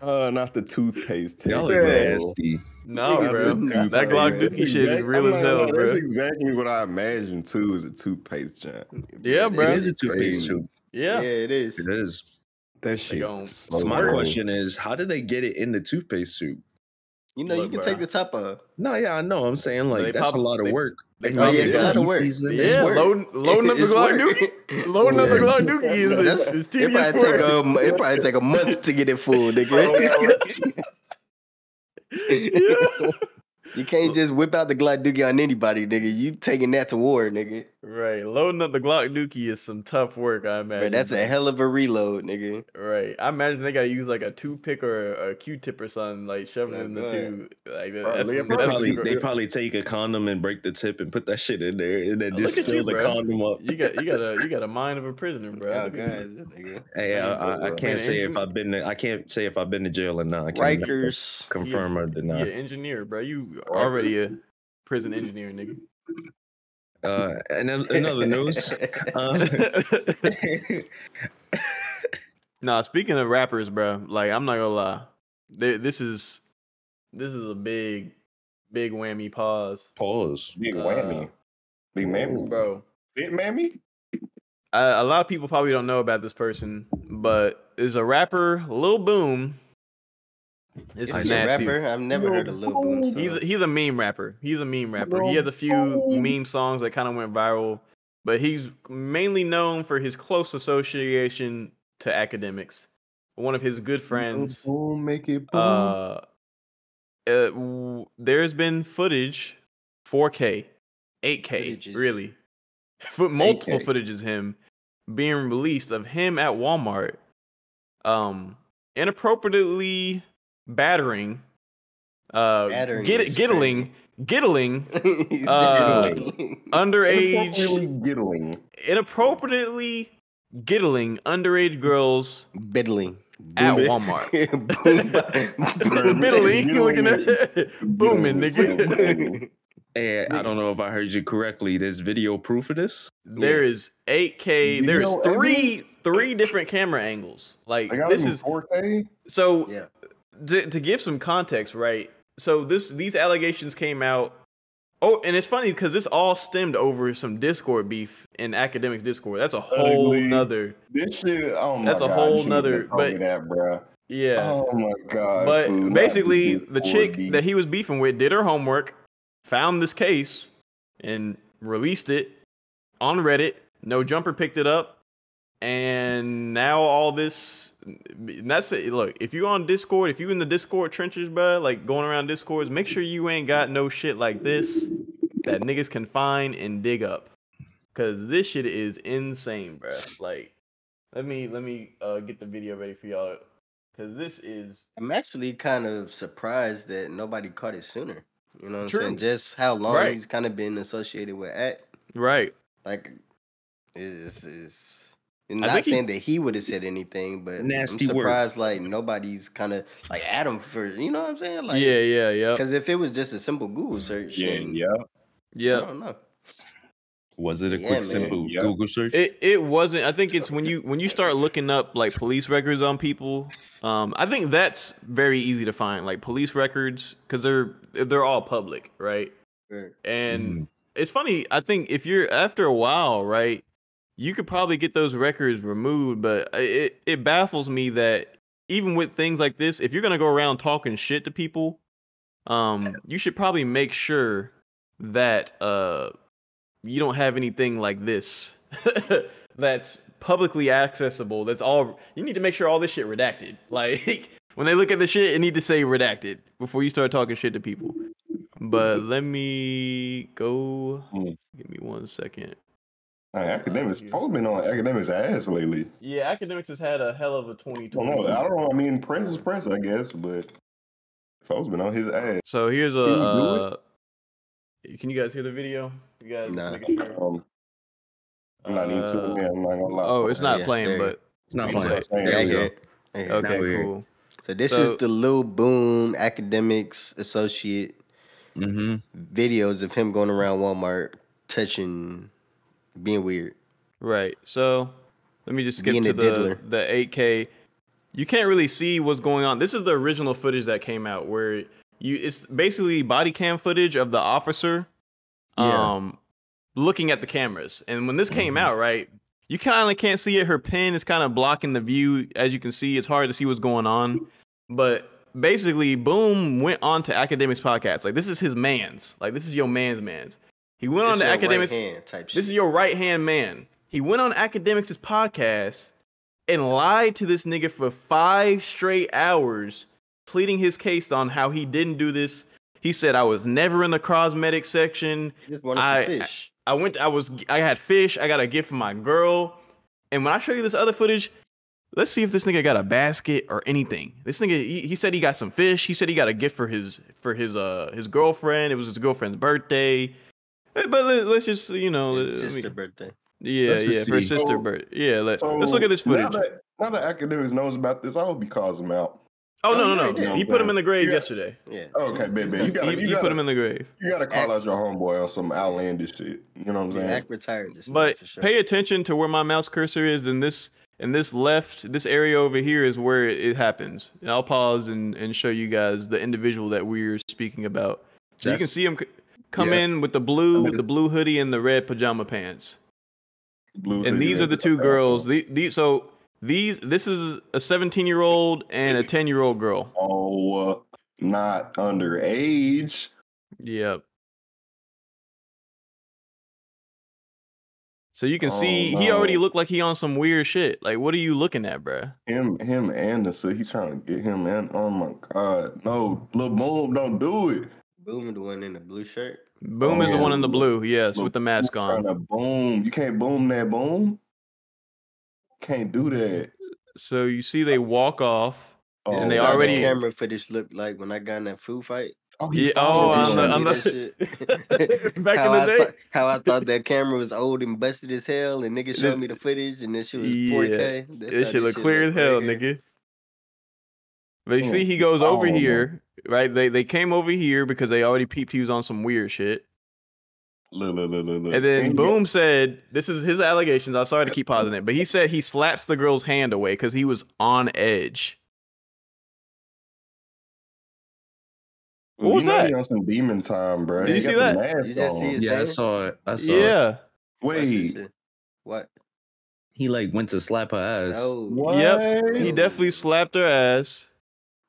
Uh, not the toothpaste. Y'all tape, are nasty. No, bro. That toothpaste. Glock That's Dookie shit is real I'm as hell, lie, bro. That's exactly what I imagined too. Is a toothpaste jam. Yeah, bro. is a toothpaste Crazy. Yeah, Yeah. it is. It is. That shit. so So my question is, how did they get it in the toothpaste tube? You know, you can bro. take the top off. No, yeah, I know. I'm saying like They that's prob- a lot of they- work. they And Oh, yeah, it's a lot of work. feces in Yeah, work. loading loading up the It's Glock. Dookie. Loading up the Glock Dookie is, That's- is, is It tedious probably take work. a it probably take a month to get it full, *laughs* nigga. Yeah. *laughs* you can't just whip out the Glock Dookie on anybody, nigga. You taking that to war, nigga. Right, loading up the Glock Dookie is some tough work, I imagine. But that's a hell of a reload, nigga. Right, I imagine they gotta use like a toothpick or a Q-tip or something, like shoving it in the ahead. tube. Like that- Bro, that's, they that's probably, super- they probably take a condom and break the tip and put that shit in there and then Oh, just fill you, the bro. condom up. you got you got a you *laughs* got a mind of a prisoner, bro. Oh Look god, this nigga. Hey, I, I, I can't say if I've been to, I can't say if I've been to jail or not. I can't Rikers. confirm or You deny. an engineer, bro. You already a prison engineer, nigga. Uh, and then *laughs* another news. Uh, *laughs* Nah, speaking of rappers, bro, like I'm not gonna lie, Th- this is this is a big, big whammy pause, pause. Big Uh, whammy. Big mammy. bro. Big mammy? Uh, a lot of people probably don't know about this person, but is a rapper, Lil Boom. This Is is a nasty. rapper? I've never heard of Lil Boom. So. He's a, he's a meme rapper. He's a meme rapper. He has a few meme songs that kind of went viral, but he's mainly known for his close association to Akademiks. One of his good friends. Boom, make it boom. Uh, uh, w- there's been footage, 4K, 8K, Footages. really, *laughs* Foot multiple 8K. footages of him being released of him at Walmart, um, inappropriately battering, uh, Battering get giddling, *laughs* giddling uh, underage, Really giddling. inappropriately giddling underage girls biddling, at Walmart. *laughs* Boom. Biddling, you looking at booming, nigga. And I don't know if I heard you correctly. There's video proof of this. There is 8K. There's three evidence? three different camera angles. Like this this is 4K. so Yeah. To, to give some context, right? So this these allegations came out. Oh, and it's funny because this all stemmed over some Discord beef in Akademiks Discord. That's a whole Ugly. nother. This shit. Oh my That's a god. whole you nother- but- that, bro. Yeah. Oh my god. but not basically, the chick beef. that he was beefing with did her homework, found this case, and released it on Reddit. No jumper picked it up, and now all this. That's it. Look, if you on Discord, if you in the Discord trenches, bro, like going around Discords, make sure you ain't got no shit like this that niggas can find and dig up, cause this shit is insane, bro. Like, let me let me uh, get the video ready for y'all, cause this is I'm actually kind of surprised that nobody caught it sooner. You know what I'm saying? Just how long Right. he's kind of been associated with act. right. Like, is is. I Not think he- saying that he would have said anything, but Nasty I'm word. surprised like nobody's kind of like Adam for you know what I'm saying? Like, yeah, yeah, yeah, Because if it was just a simple Google search, Yeah, then yeah. I don't know. Was it a Yeah, quick, man. simple Yep. Google search? It it wasn't. I think it's when you when you start looking up like police records on people. Um, I think that's very easy to find, like police records, because they're they're all public, right? And Mhm. it's funny. I think if you're after a while, right, you could probably get those records removed. But it it baffles me that even with things like this, if you're gonna go around talking shit to people, um, you should probably make sure that uh you don't have anything like this *laughs* that's publicly accessible. That's all you need to make sure all this shit redacted. *laughs* Like when they look at the shit, it need to say redacted before you start talking shit to people. But let me go. Mm. Give me one second. Hey, Akademiks. you. Folks been on Akademiks ass lately. Yeah, Akademiks has had a hell of a 2020. don't know. I don't know. I mean, Prince is Prince, I guess, but folks been on his ass. So here's a. Can you Uh, can you guys hear the video? You guys Nah. making sure? Um, I'm not into Uh, it, man. I'm not gonna lie. Oh, it's not Yeah, playing, but It's not playing. say- Saying Yeah, I it, hear yo. it. I hear it. okay, we're cool. So this So- is the Lil Boom Akademiks associate Mm-hmm. videos of him going around Walmart touching, being weird. Right. So let me just skip Being to the diddler. the 8K. You can't really see what's going on. This is the original footage that came out where you it's basically body cam footage of the officer Yeah. um looking at the cameras. And when this came Mhm. out, right, you kind of can't see it. Her pen is kind of blocking the view. As you can see, it's hard to see what's going on. But basically, Boom went on to Akademiks podcast. Like this is his man's. Like this is your man's man's. He went on This to your right Akademiks. hand type This shit. is your right hand man. He went on Akademiks' podcast and lied to this nigga for five straight hours, pleading his case on how he didn't do this. He said, I was never in the cosmetic section. Just wanted I- some fish. I went, I was, I had fish. I got a gift for my girl. And when I show you this other footage, let's see if this nigga got a basket or anything. This nigga, he, he said he got some fish. He said he got a gift for his, for his, uh, his girlfriend. It was his girlfriend's birthday. Eh, But let, us just, you know, His let me- sister birthday. yeah, Let's yeah, for sister So- birth. Yeah, let, So, let's look at this Now footage. that, now that Akademiks knows about this, I hope he calls him out. Oh no, Oh, no, yeah, no! he. He put him in the grave Yeah. yesterday. Yeah. Okay, baby, you gotta, he you put gotta, him in the grave. you gotta call out your homeboy on some outlandish shit. You know what I'm saying? Act retired. This But for sure. pay attention to where my mouse cursor is, in this and this left, this area over here is where it, it happens. And I'll pause and, and show you guys the individual that we're speaking about. So you can see him c- come Yeah. in with the blue, I mean, the blue hoodie and the red pajama pants. Blue And hoodie these are the two girls. The, these so these this is a 17 year old and a 10 year old girl. Oh, uh, not underage. Yep. So you can Oh, see he already looked like he on some weird shit. Like, what are you looking at, bruh? Him, him, and the so he's trying to get him in. Oh my god, no, little boom, don't do it. Boom, the one in the blue shirt. Boom Oh, is the one in the blue, yes, Lil with the mask on. Boom, you can't boom that boom. Can't do that. So you see they walk off. Oh, And they That's already- the camera footage looked like when I got in that food fight. Oh, Yeah, followed oh, this *laughs* on *laughs* the, shit. on That the shit. back how in I day. thought- how I thought that camera was old and busted as hell, and niggas showed me the footage, and this shit was Yeah. 4K. That's This shit look clear as hell, right nigga. But you Mm. see, he goes over Oh, man. here, right? They they came over here because they already peeped he was on some weird shit. Look, look, look, look, look. And then he got- Boom said, "This is his allegations." I'm sorry to keep pausing it, but he said he slaps the girl's hand away because he was on edge. What you was know that? He on some demon time, bro. Did He you see that? mask You just see his Yeah, I saw it. I saw it. Yeah. Watch Wait. What? He like went to slap her ass. No. what? Yep, He definitely slapped her ass.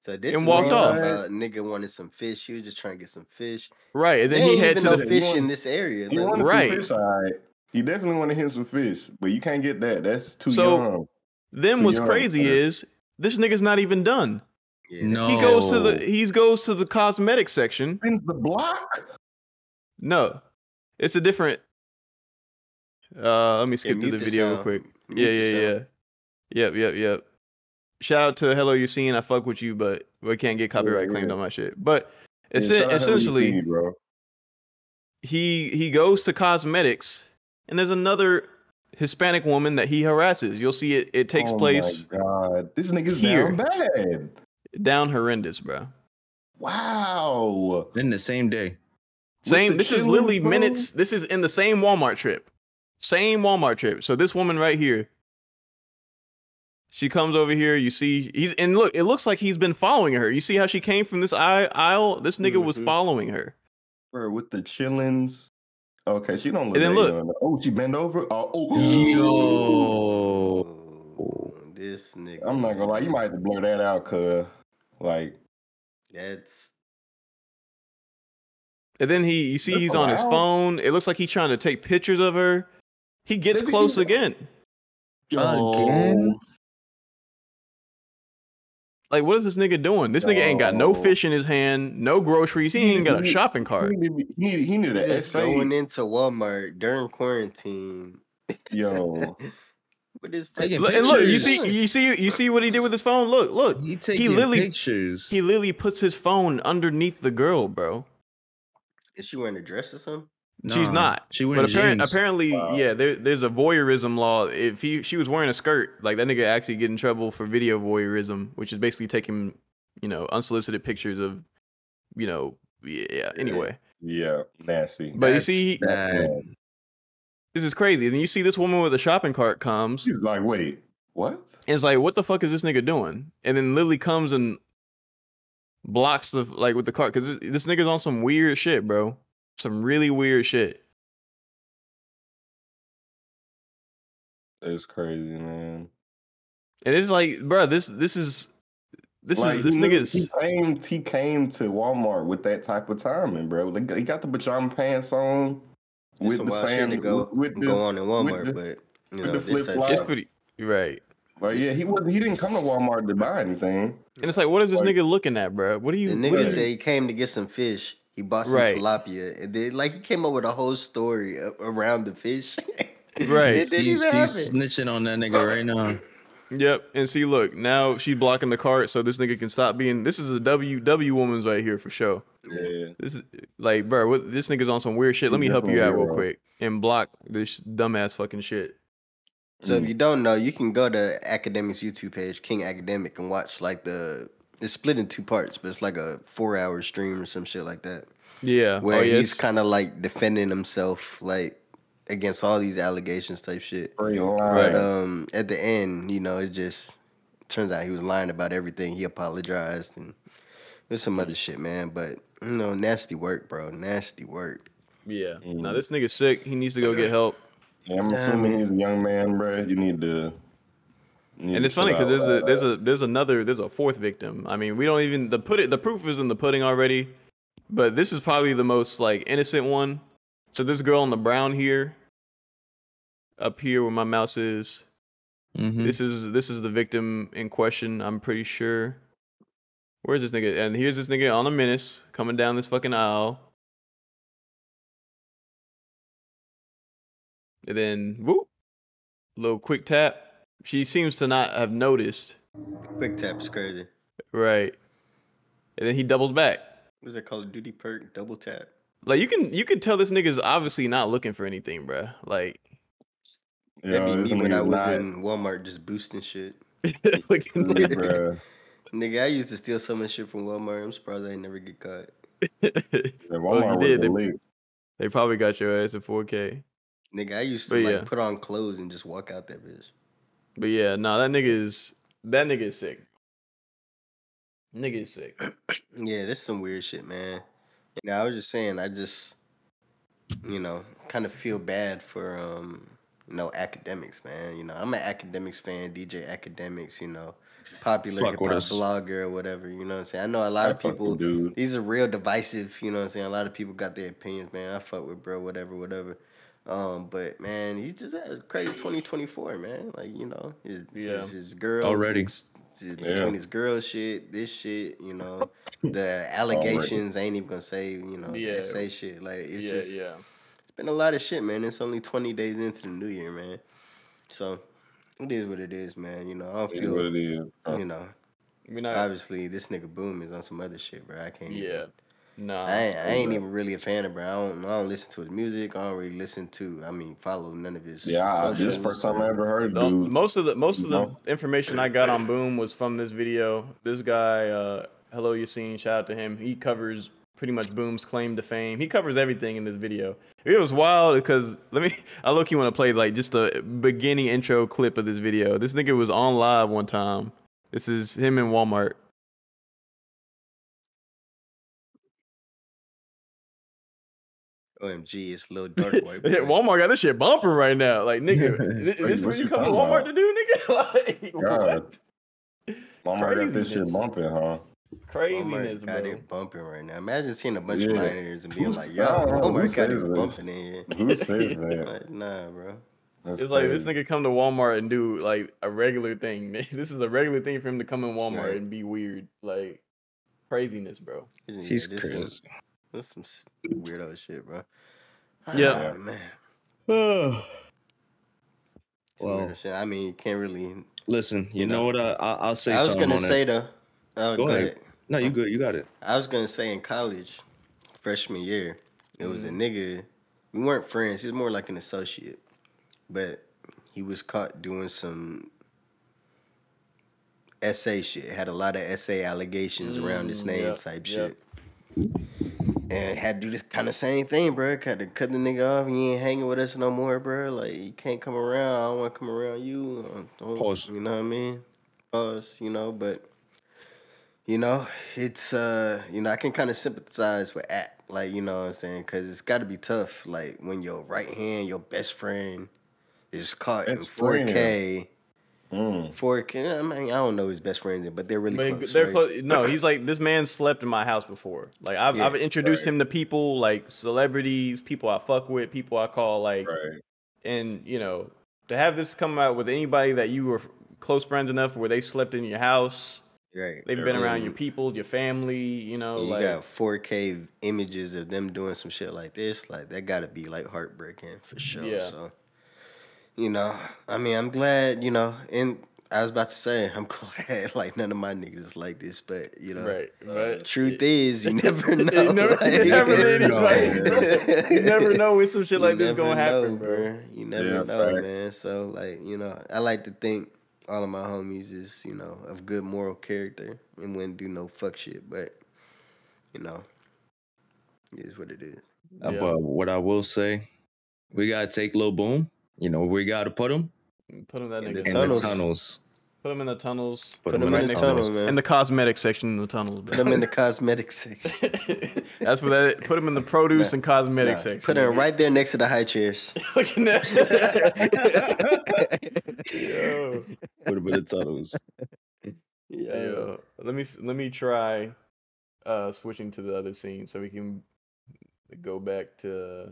So this And walked what I'm off. talking. Nigga wanted some fish. He was just trying to get some fish. Right, and then he ain't head even to no the fish want- in this area. He Like, Right. some fish, all right. He definitely wanted him some fish, but you can't get that. That's too So- young. Then To what's your crazy sir. is this nigga's not even done. yeah, No. He goes to the he goes to the cosmetic section. Spins the block. No, it's a different. Uh, let me Yeah, skip through mute the video real quick. Mute Yeah, the yeah, sound. yeah. Yep, yep, yep. Shout out to Hello Yassine. I fuck with you, but we can't get copyright claimed yeah. on my shit. But Yeah, essen- shout out Hello You essentially, See, bro. he he goes to cosmetics, and there's another Hispanic woman that he harasses. You'll see it. It takes oh place My God, this nigga's here. down bad. down horrendous, bro. Wow. In the same day. Same. the This is chillin', literally bro? minutes. This is in the same Walmart trip. Same Walmart trip. So this woman right here, she comes over here. You see, he's and look. It looks like he's been following her. You see how she came from this aisle? aisle? This nigga was Mhm. following her. Bro, with the chillins. Okay, she don't look. And then look. young. Oh, she bend over. Oh, oh. Yo. Oh, this nigga. I'm not gonna lie. You might have to blur that out, cuz. Like, That's And then he, you see, he's on his phone. It looks like he's trying to take pictures of her. He gets Does close do- again. Again? Like, what is this nigga doing? This nigga ain't got no No. fish in his hand, no groceries. He ain't got a shopping cart. He needed, he needed, he needed an just essay. going into Walmart during quarantine Yo, *laughs* with his Taking Look, and look, you pictures. see, you see, you see what he did with his phone. Look, look. He taking literally- pictures. He literally puts his phone underneath the girl, bro. Is she wearing a dress or something? She's not. She wearing But apparent, jeans. apparently, Wow. yeah, there, there's a voyeurism law. If he she was wearing a skirt, like that nigga actually get in trouble for video voyeurism, which is basically taking, you know, unsolicited pictures of, you know, yeah. Anyway, yeah, nasty. but you see, bad. this is crazy. And you see this woman with a shopping cart comes, She was like, wait, what? and it's like, what the fuck is this nigga doing? And then Lily comes and blocks the like with the cart because this, this nigga's on some weird shit, bro. Some really weird shit. It's crazy, man. And it's like, bro, this this is this Like, is this he knew- nigga's He came, he came to Walmart with that type of timing, bro. Like, He got the pajama pants on It's with some the wild shit sand, to go with, with go the, on in Walmart, the- but you with know this type flip-flop. it's pretty right. But yeah, he wasn't. He didn't come to Walmart to buy anything. And it's like, what is this Like- nigga looking at, bro? What are you? The what nigga said he came to get some fish. He bought some Right. tilapia, and then like he came up with a whole story around the fish. *laughs* Right. it didn't He's, even he's snitching on that nigga right now. *laughs* Yep. And see, look, now she's blocking the cart so this nigga can stop being. This is a W W woman's right here for sure. Yeah, This is like, bro, what, this nigga's on some weird shit. Let me help you out real quick and block this dumbass fucking shit. So Mm. if you don't know, you can go to Akademiks' YouTube page, King Academic, and watch like the. It's split in two parts, but it's like a four-hour stream or some shit like that, Yeah. where oh, yeah, he's kind of like defending himself, like against all these allegations type shit. straight. But um, at the end, you know, it just turns out he was lying about everything. He apologized and there's some other shit, man. But you know, nasty work, bro. Nasty work. yeah. Now Mm. this nigga's sick. He needs to go get help. yeah, I'm assuming man. he's a young man, bro. You need to. You And it's funny because there's a there's a there's another there's a fourth victim. I mean, we don't even the put it the proof is in the pudding already, but this is probably the most like innocent one. So this girl on the brown here, up here where my mouse is, Mhm. this is this is the victim in question. I'm pretty sure. Where's this nigga? And here's this nigga on a menace coming down this fucking aisle. And then whoop, little quick tap. She seems to not have noticed. Quick tap's crazy. Right. And then he doubles back. What's that Call of Duty perk? Double tap. Like you can you can tell this nigga's obviously not looking for anything, bruh. Like yo, That'd be me when I was not- in Walmart just boosting shit. *laughs* looking Yeah, bruh. Nigga, I used to steal so much shit from Walmart. I'm surprised I ain't never get caught. *laughs* Yeah, you Walmart was did. They- They probably got your ass at 4K. Nigga, I used to But like yeah. put on clothes and just walk out that bitch. But yeah, no, that nigga is that nigga is sick. Nigga is sick. *clears throat* Yeah, this is some weird shit, man. You know, I was just saying, I just, you know, kind of feel bad for, um, you know, Akademiks, man. You know, I'm an Akademiks fan, DJ Akademiks, you know, popular Fuck hip hop blogger or whatever. You know what I'm saying? I know a lot I of people. dude. These are real divisive. You know what I'm saying? A lot of people got their opinions, man. I fuck with bro, whatever, whatever. Um, but man, he just had a crazy 2024, man. Like you know, his Yeah. his, his girl Already. his- his- Yeah. between his girl shit, this shit, you know, the *laughs* allegations. I ain't even gonna say, you know, Yeah. the SA shit. Like it's yeah, just, yeah. it's been a lot of shit, man. It's only 20 days into the new year, man. So it is what it is, man. You know, I don't It is what feel, it is. You know, We not obviously this nigga Boom is on some other shit, bro. I can't. even- yeah. Nah. I ain't, I ain't even really a fan of bro. I don't, I don't listen to his music. I don't really listen to. I mean, follow none of his. Yeah, I, this is the socials, first time I ever heard The- dude. most of the most of the No. information I got on Boom was from this video. This guy, uh, Hello Yassine, shout out to him. He covers pretty much Boom's claim to fame. He covers everything in this video. It was wild because let me. *laughs* I look. You want to play like just a beginning intro clip of this video. This nigga was on live one time. This is him in Walmart. OMG, it's Lil *laughs* Dark White. Yeah, boy. Walmart got this shit bumping right now. Like *laughs* nigga, this, this is what what you you come to Walmart about? to do, nigga. *laughs* like God. what? Mama got this shit bumping, huh? Craziness, Walmart got bro. it bumping right now. Imagine seeing a bunch of Yeah. minors and being Who's- like, "Yo, I don't know, who Walmart got says it bumping in here." Who says that? Like, nah, bro. That's It's like this nigga come to Walmart and do like a regular thing. This is a regular thing for him to come in Walmart Right. and be weird, like craziness, bro. He's this crazy. Is, this some weirdo shit, bro. Yeah. Ah, man. *sighs* well, weirdo shit. I mean, you can't really. listen, you You know know. what? I, I I'll say I was gonna on say that. though. Oh, Go go, ahead. ahead. No, you good. You got it. I was gonna say in college, freshman year, it was a Mm-hmm. nigga. We weren't friends. He was more like an associate, but he was caught doing some essay shit. Had a lot of essay allegations around his Mm, name yep, type yep. shit. And had to do this kind of same thing, bro. Had to cut the nigga off. You ain't hanging with us no more, bro. Like you can't come around. I don't want to come around you. Don't, Pause. You know what I mean? Pause. You know, but you know, it's uh, you know, I can kind of sympathize with act, like you know what I'm saying, because it's got to be tough, like when your right hand, your best friend, is caught Best in 4K. Mm. 4K. I mean, I don't know his best friends, but they're really But close. they're right? close. No, he's like this man slept in my house before. Like I've Yeah, I've introduced right. him to people like celebrities, people I fuck with, people I call like, Right. and you know, to have this come out with anybody that you were close friends enough where they slept in your house, Right. they've been around your people, your family, you know, you like got 4K images of them doing some shit like this. Like that got to be like heartbreaking for sure. Yeah. So, you know, I mean, I'm glad. You know, and I was about to say, *laughs* I'm glad like none of my niggas is like this, but you know, right, but truth is, you never know. you never, like- you never, really know, right? *laughs* you never know when some shit like this never gonna happen, know, bro. You never Yeah, know, facts. man. So like, you know, I like to think all of my homies is, you know, of good moral character and wouldn't do no fuck shit. But, you know, it is what it is. Uh, Yeah. But what I will say, we gotta take Lil Boom. You know, we gotta put him Put him that In the in tunnels. the tunnels. Put him in the tunnels. Put Put him them in the the tunnels. tunnel, man. In the cosmetic section in the tunnels. Put them in the cosmetic section. *laughs* That's what that. Put him in the produce Nah, and cosmetic Nah, section. put them right there next to the high chairs. *laughs* Looking at. Yo. Put him in the tunnels. Yo. Let me let me try uh switching to the other scene so we can go back to.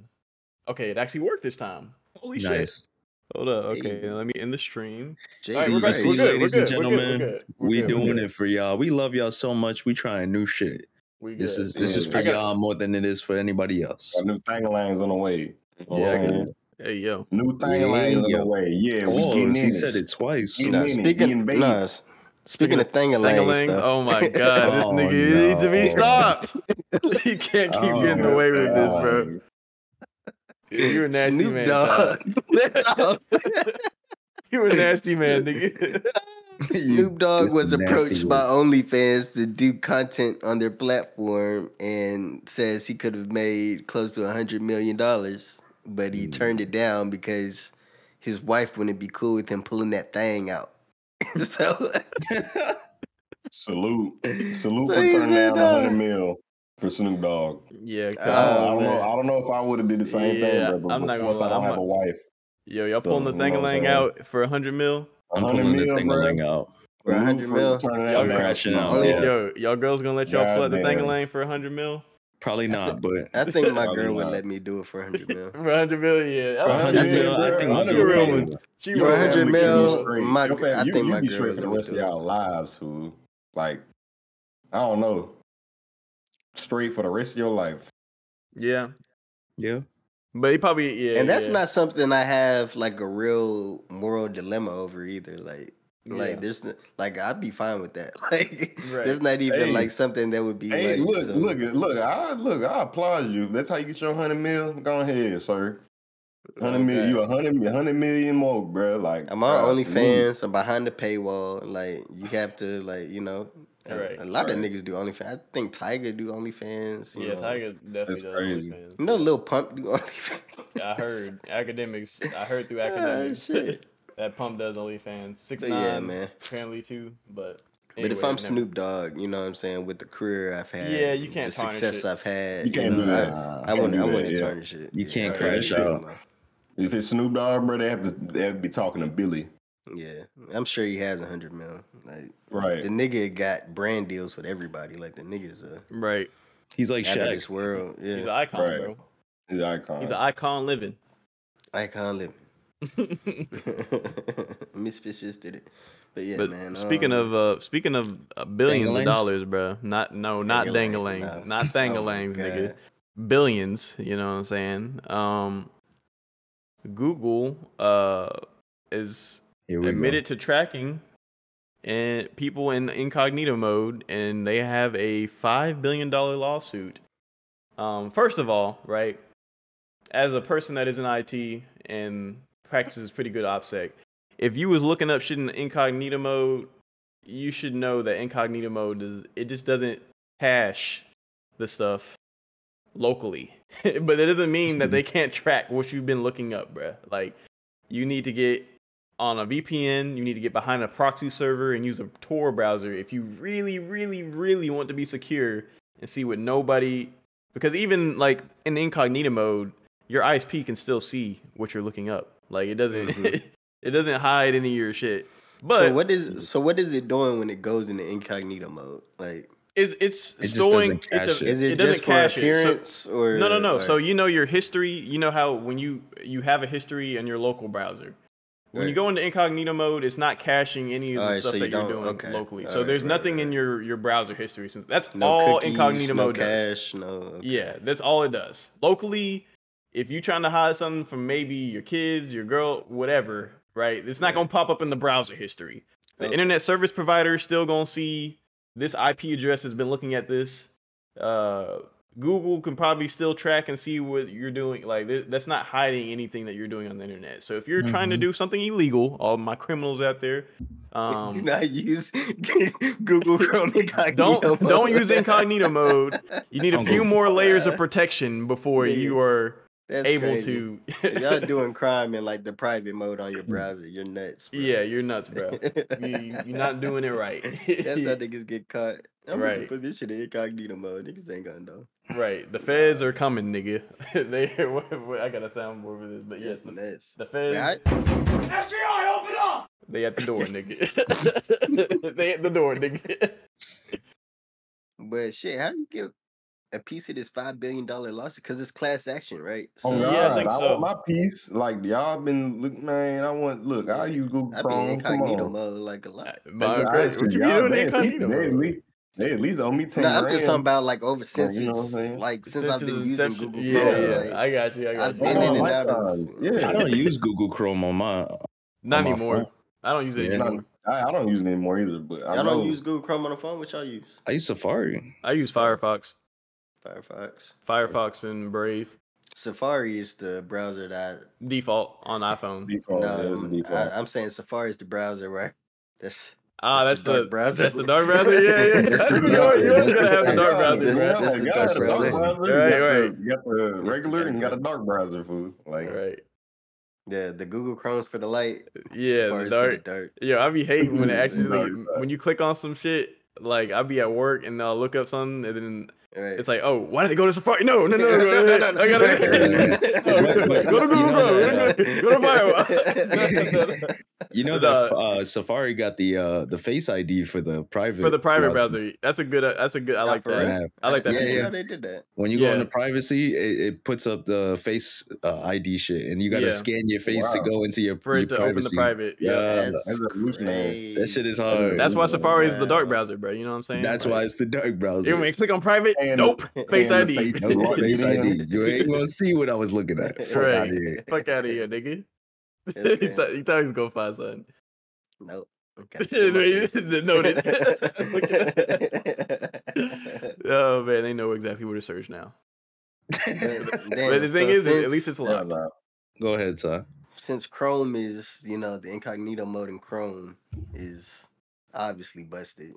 Okay, it actually worked this time. Holy shit! Nice. Hold up. Okay, Hey. let me end the stream. Jay All right, we're See- We're good. Ladies and We're good. We're gentlemen. We're good. We're doing it for y'all. We love y'all so much. We trying new shit. We This is this is for got- y'all more than it is for anybody else. Got new thangalangs on the way. You know what Yeah, I'm saying? Hey yo. New thangalangs on the way. Yeah, we Pause. getting He in said it. it twice. Getting Nah, in it, speaking, getting nah, s- speaking of thangalangs, Thangalings. Oh my *laughs* god, this Oh, nigga needs to be stopped. *laughs* he can't keep Oh, getting away with this, bro. You're a *laughs* nasty Snoop man. Dogg. child. Let's all- You a nasty man, nigga. *laughs* *laughs* Snoop Dogg was approached by work. OnlyFans to do content on their platform and says he could have made close to a hundred million dollars, but he turned it down because his wife wouldn't be cool with him pulling that thing out. so Salute, salute So for turning down a uh, hundred mil for Snoop Dogg. Yeah, Oh, I, don't, I don't know. I don't know if I would have did the same Yeah, thing, bro. But I'm not gonna once I don't I'm have not- a wife, yo, y'all So, pulling the you know what thing saying? out for a hundred mil. I'm hundred pulling the mil, thing bro. out. For a hundred mil? turning that Y'all down. crashing out, Only- yeah. Yo, y'all girls gonna let y'all God flood the damn. thing for a hundred mil? Probably not, *laughs* but I think my Probably girl would let me do it for a hundred mil. *laughs* For a hundred mil, yeah. For a hundred Yeah, mil, I think my girl would. one. She For real a hundred mil, my- Your fam- I you, think you my be girl straight would for the rest of do y'all lives, fool. Like, I don't know. Straight for the rest of your life. Yeah, yeah. but he probably yeah. and that's yeah. not something I have like a real moral dilemma over either. Like, Yeah. like there's like I'd be fine with that. *laughs* Like, Right. there's not even Hey. like something that would be Hey, like. look, some- look, look! I look. I applaud you. That's how you get your hundred mil. Go ahead, sir. Hundred million. You God. a hundred, hundred million more, bro. Like I'm on bruh, salute. OnlyFans. I'm behind the paywall. Like you have to like you know. A, Right. a lot of niggas do OnlyFans. I think Tyga do OnlyFans. You Yeah, know. Tyga definitely That's does crazy. OnlyFans. You know, Lil Pump do *laughs* OnlyFans. I heard Akademiks. I heard through *laughs* Ah, Akademiks shit. that Pump does OnlyFans. Six But nine, yeah, man. apparently too. But But if I'm never- Snoop Dogg, you know what I'm saying, with the career I've had, Yeah, you can't the success it. I've had. You can't know, do that. I, You I can't wouldn't. I that, wouldn't yeah. tarnish it. You can't Yeah, crash yeah, out. If it's Snoop Dogg, bro, they have to they have to be talking to Billy. Yeah, I'm sure he has a hundred mil. Like Right. the nigga got brand deals with everybody. Like the nigga's uh, right, He's like out of Shaq. this world. Yeah. He's an icon, Right. bro. He's an icon. He's an icon living. icon living. *laughs* *laughs* Misfits just did it. But yeah, but man. speaking um, of uh, speaking of uh, billions of dollars, bro. Not no, not Dangalang, dangalangs, no. not *laughs* Oh my nigga. Billions. You know what I'm saying? Um, Google uh is Admitted to tracking and people in incognito mode and they have a five billion dollar lawsuit. Um first of all right as a person that is in it and practices pretty good opsec if you was looking up shit in incognito mode you should know that incognito mode does it just doesn't hash the stuff locally. *laughs* But that doesn't mean that they can't track what you've been looking up bruh. Like you need to get on a VPN, you need to get behind a proxy server and use a Tor browser if you really, really, really want to be secure and see what nobody. Because even like in incognito mode, your ISP can still see what you're looking up. Like it doesn't, Mhm. *laughs* it doesn't hide any of your shit. But so what is so what is it doing when it goes into incognito mode? Like, it's it's just storing. doesn't cache it's a- it. is it, doesn't just for cache it. So- appearance or no, no, no. or- So you know your history. You know how when you you have a history in your local browser. When you go into incognito mode, it's not caching any of the Alright, stuff so that you you're doing okay. locally. So Alright, there's right, nothing right. in your your browser history since that's no all cookies, incognito no mode does. no. okay. Yeah, that's all it does. Locally, if you're trying to hide something from maybe your kids, your girl, whatever, right? It's not Right. gonna pop up in the browser history. The Okay. internet service provider is still gonna see this IP address has been looking at this. Uh, Google can probably still track and see what you're doing. Like that's not hiding anything that you're doing on the internet. So if you're trying to Mhm. do something illegal, all my criminals out there, Do um, not use *laughs* Google Chrome incognito. don't mode. don't use incognito mode. You need a Don't few go- more *laughs* layers of protection before Yeah. you are That's able crazy. to. Y'all *laughs* doing crime in like the private mode on your mm. browser, you're nuts. Bro. yeah, you're nuts, bro. You, you're not doing it right. That's how *laughs* niggas get caught. I'm right. Right. put this shit in incognito mode. Niggas ain't gonna know. right. The feds are coming, nigga. *laughs* they. what- what- I got a soundboard for this, but yes, the, nuts. the feds. Man, I- They at the door, nigga. they at the door, nigga. but shit, how you get a piece of this five billion dollar lawsuit? Because it's class action, right? Oh Yeah, I think I so. want my piece. Like y'all been look, man. I want look. I use Google I be in Chrome. Come incognito on. mode like a lot. But Exactly. what you be Y'all- doing they at least- incognito? They at mode? least, they at least owe me ten No, I'm just talking about like over since you know what I'm saying? like since I've been using Google Yeah, Chrome. yeah. like, I got you. I got I've you. been Oh, in and out of Yeah. I don't use Google Chrome on my. Not on my anymore. phone. I don't use it Yeah. anymore. I, I don't use it anymore either. But I Y'all don't use Google Chrome on the phone. What y'all use? I use Safari. I use Firefox, Firefox. Firefox and Brave Safari is the browser that default on iPhone. default. no, I'm- default. I, I'm saying Safari is the browser, right? That's Ah, That's that's the the, dark browser. That's the dark browser. Yeah, yeah. *laughs* That's That's the the dark- dark. You always that's gotta have the the dark dark- browser, that's bro. the- Like, the you got dark browser. browser, Right, right. You got the the regular and you got a dark dark browser, fool. Like, Right. Yeah, the Google Chrome's for the light. Yeah, Safari's the dark. the dark. Yeah, I be hating when it *laughs* The accidentally dark when you click on some shit. Like I be at work and I'll look up something and then Right. it's like, oh, why did they go to Safari? No, no, no, no, No, no, no. I gotta But- go to Google Chrome. that- Go to Firewall. You know The- that uh, Safari got the uh, the Face ID for the private For the private browser, that's a good. That's a good. I like that. real? I like that Yeah, feature. know they did that. When you go into privacy, it, it puts up the face uh, ID shit, and you got to Yeah. scan your face Wow. to go into your, For your it to privacy. open the private. Yeah. Yeah. That's revolutionary. That shit is hard. That's why Safari is the dark browser, bro. You know what I'm saying? That's why it's the dark browser. You click on private, And- nope, *laughs* Face and ID. face- No, face? ID. You ain't gonna *laughs* see what I was looking at. Fuck Right. out of here. Fuck out of here, *laughs* nigga. That's he, crazy. thought, he thought he was gonna find something. Nope. Okay, still my face. Noted. oh man, they know exactly where to search now. Damn, but the thing so is, at least it's Yeah, locked. like, Go ahead, sir. since Chrome is, you know, the incognito mode in Chrome is obviously busted.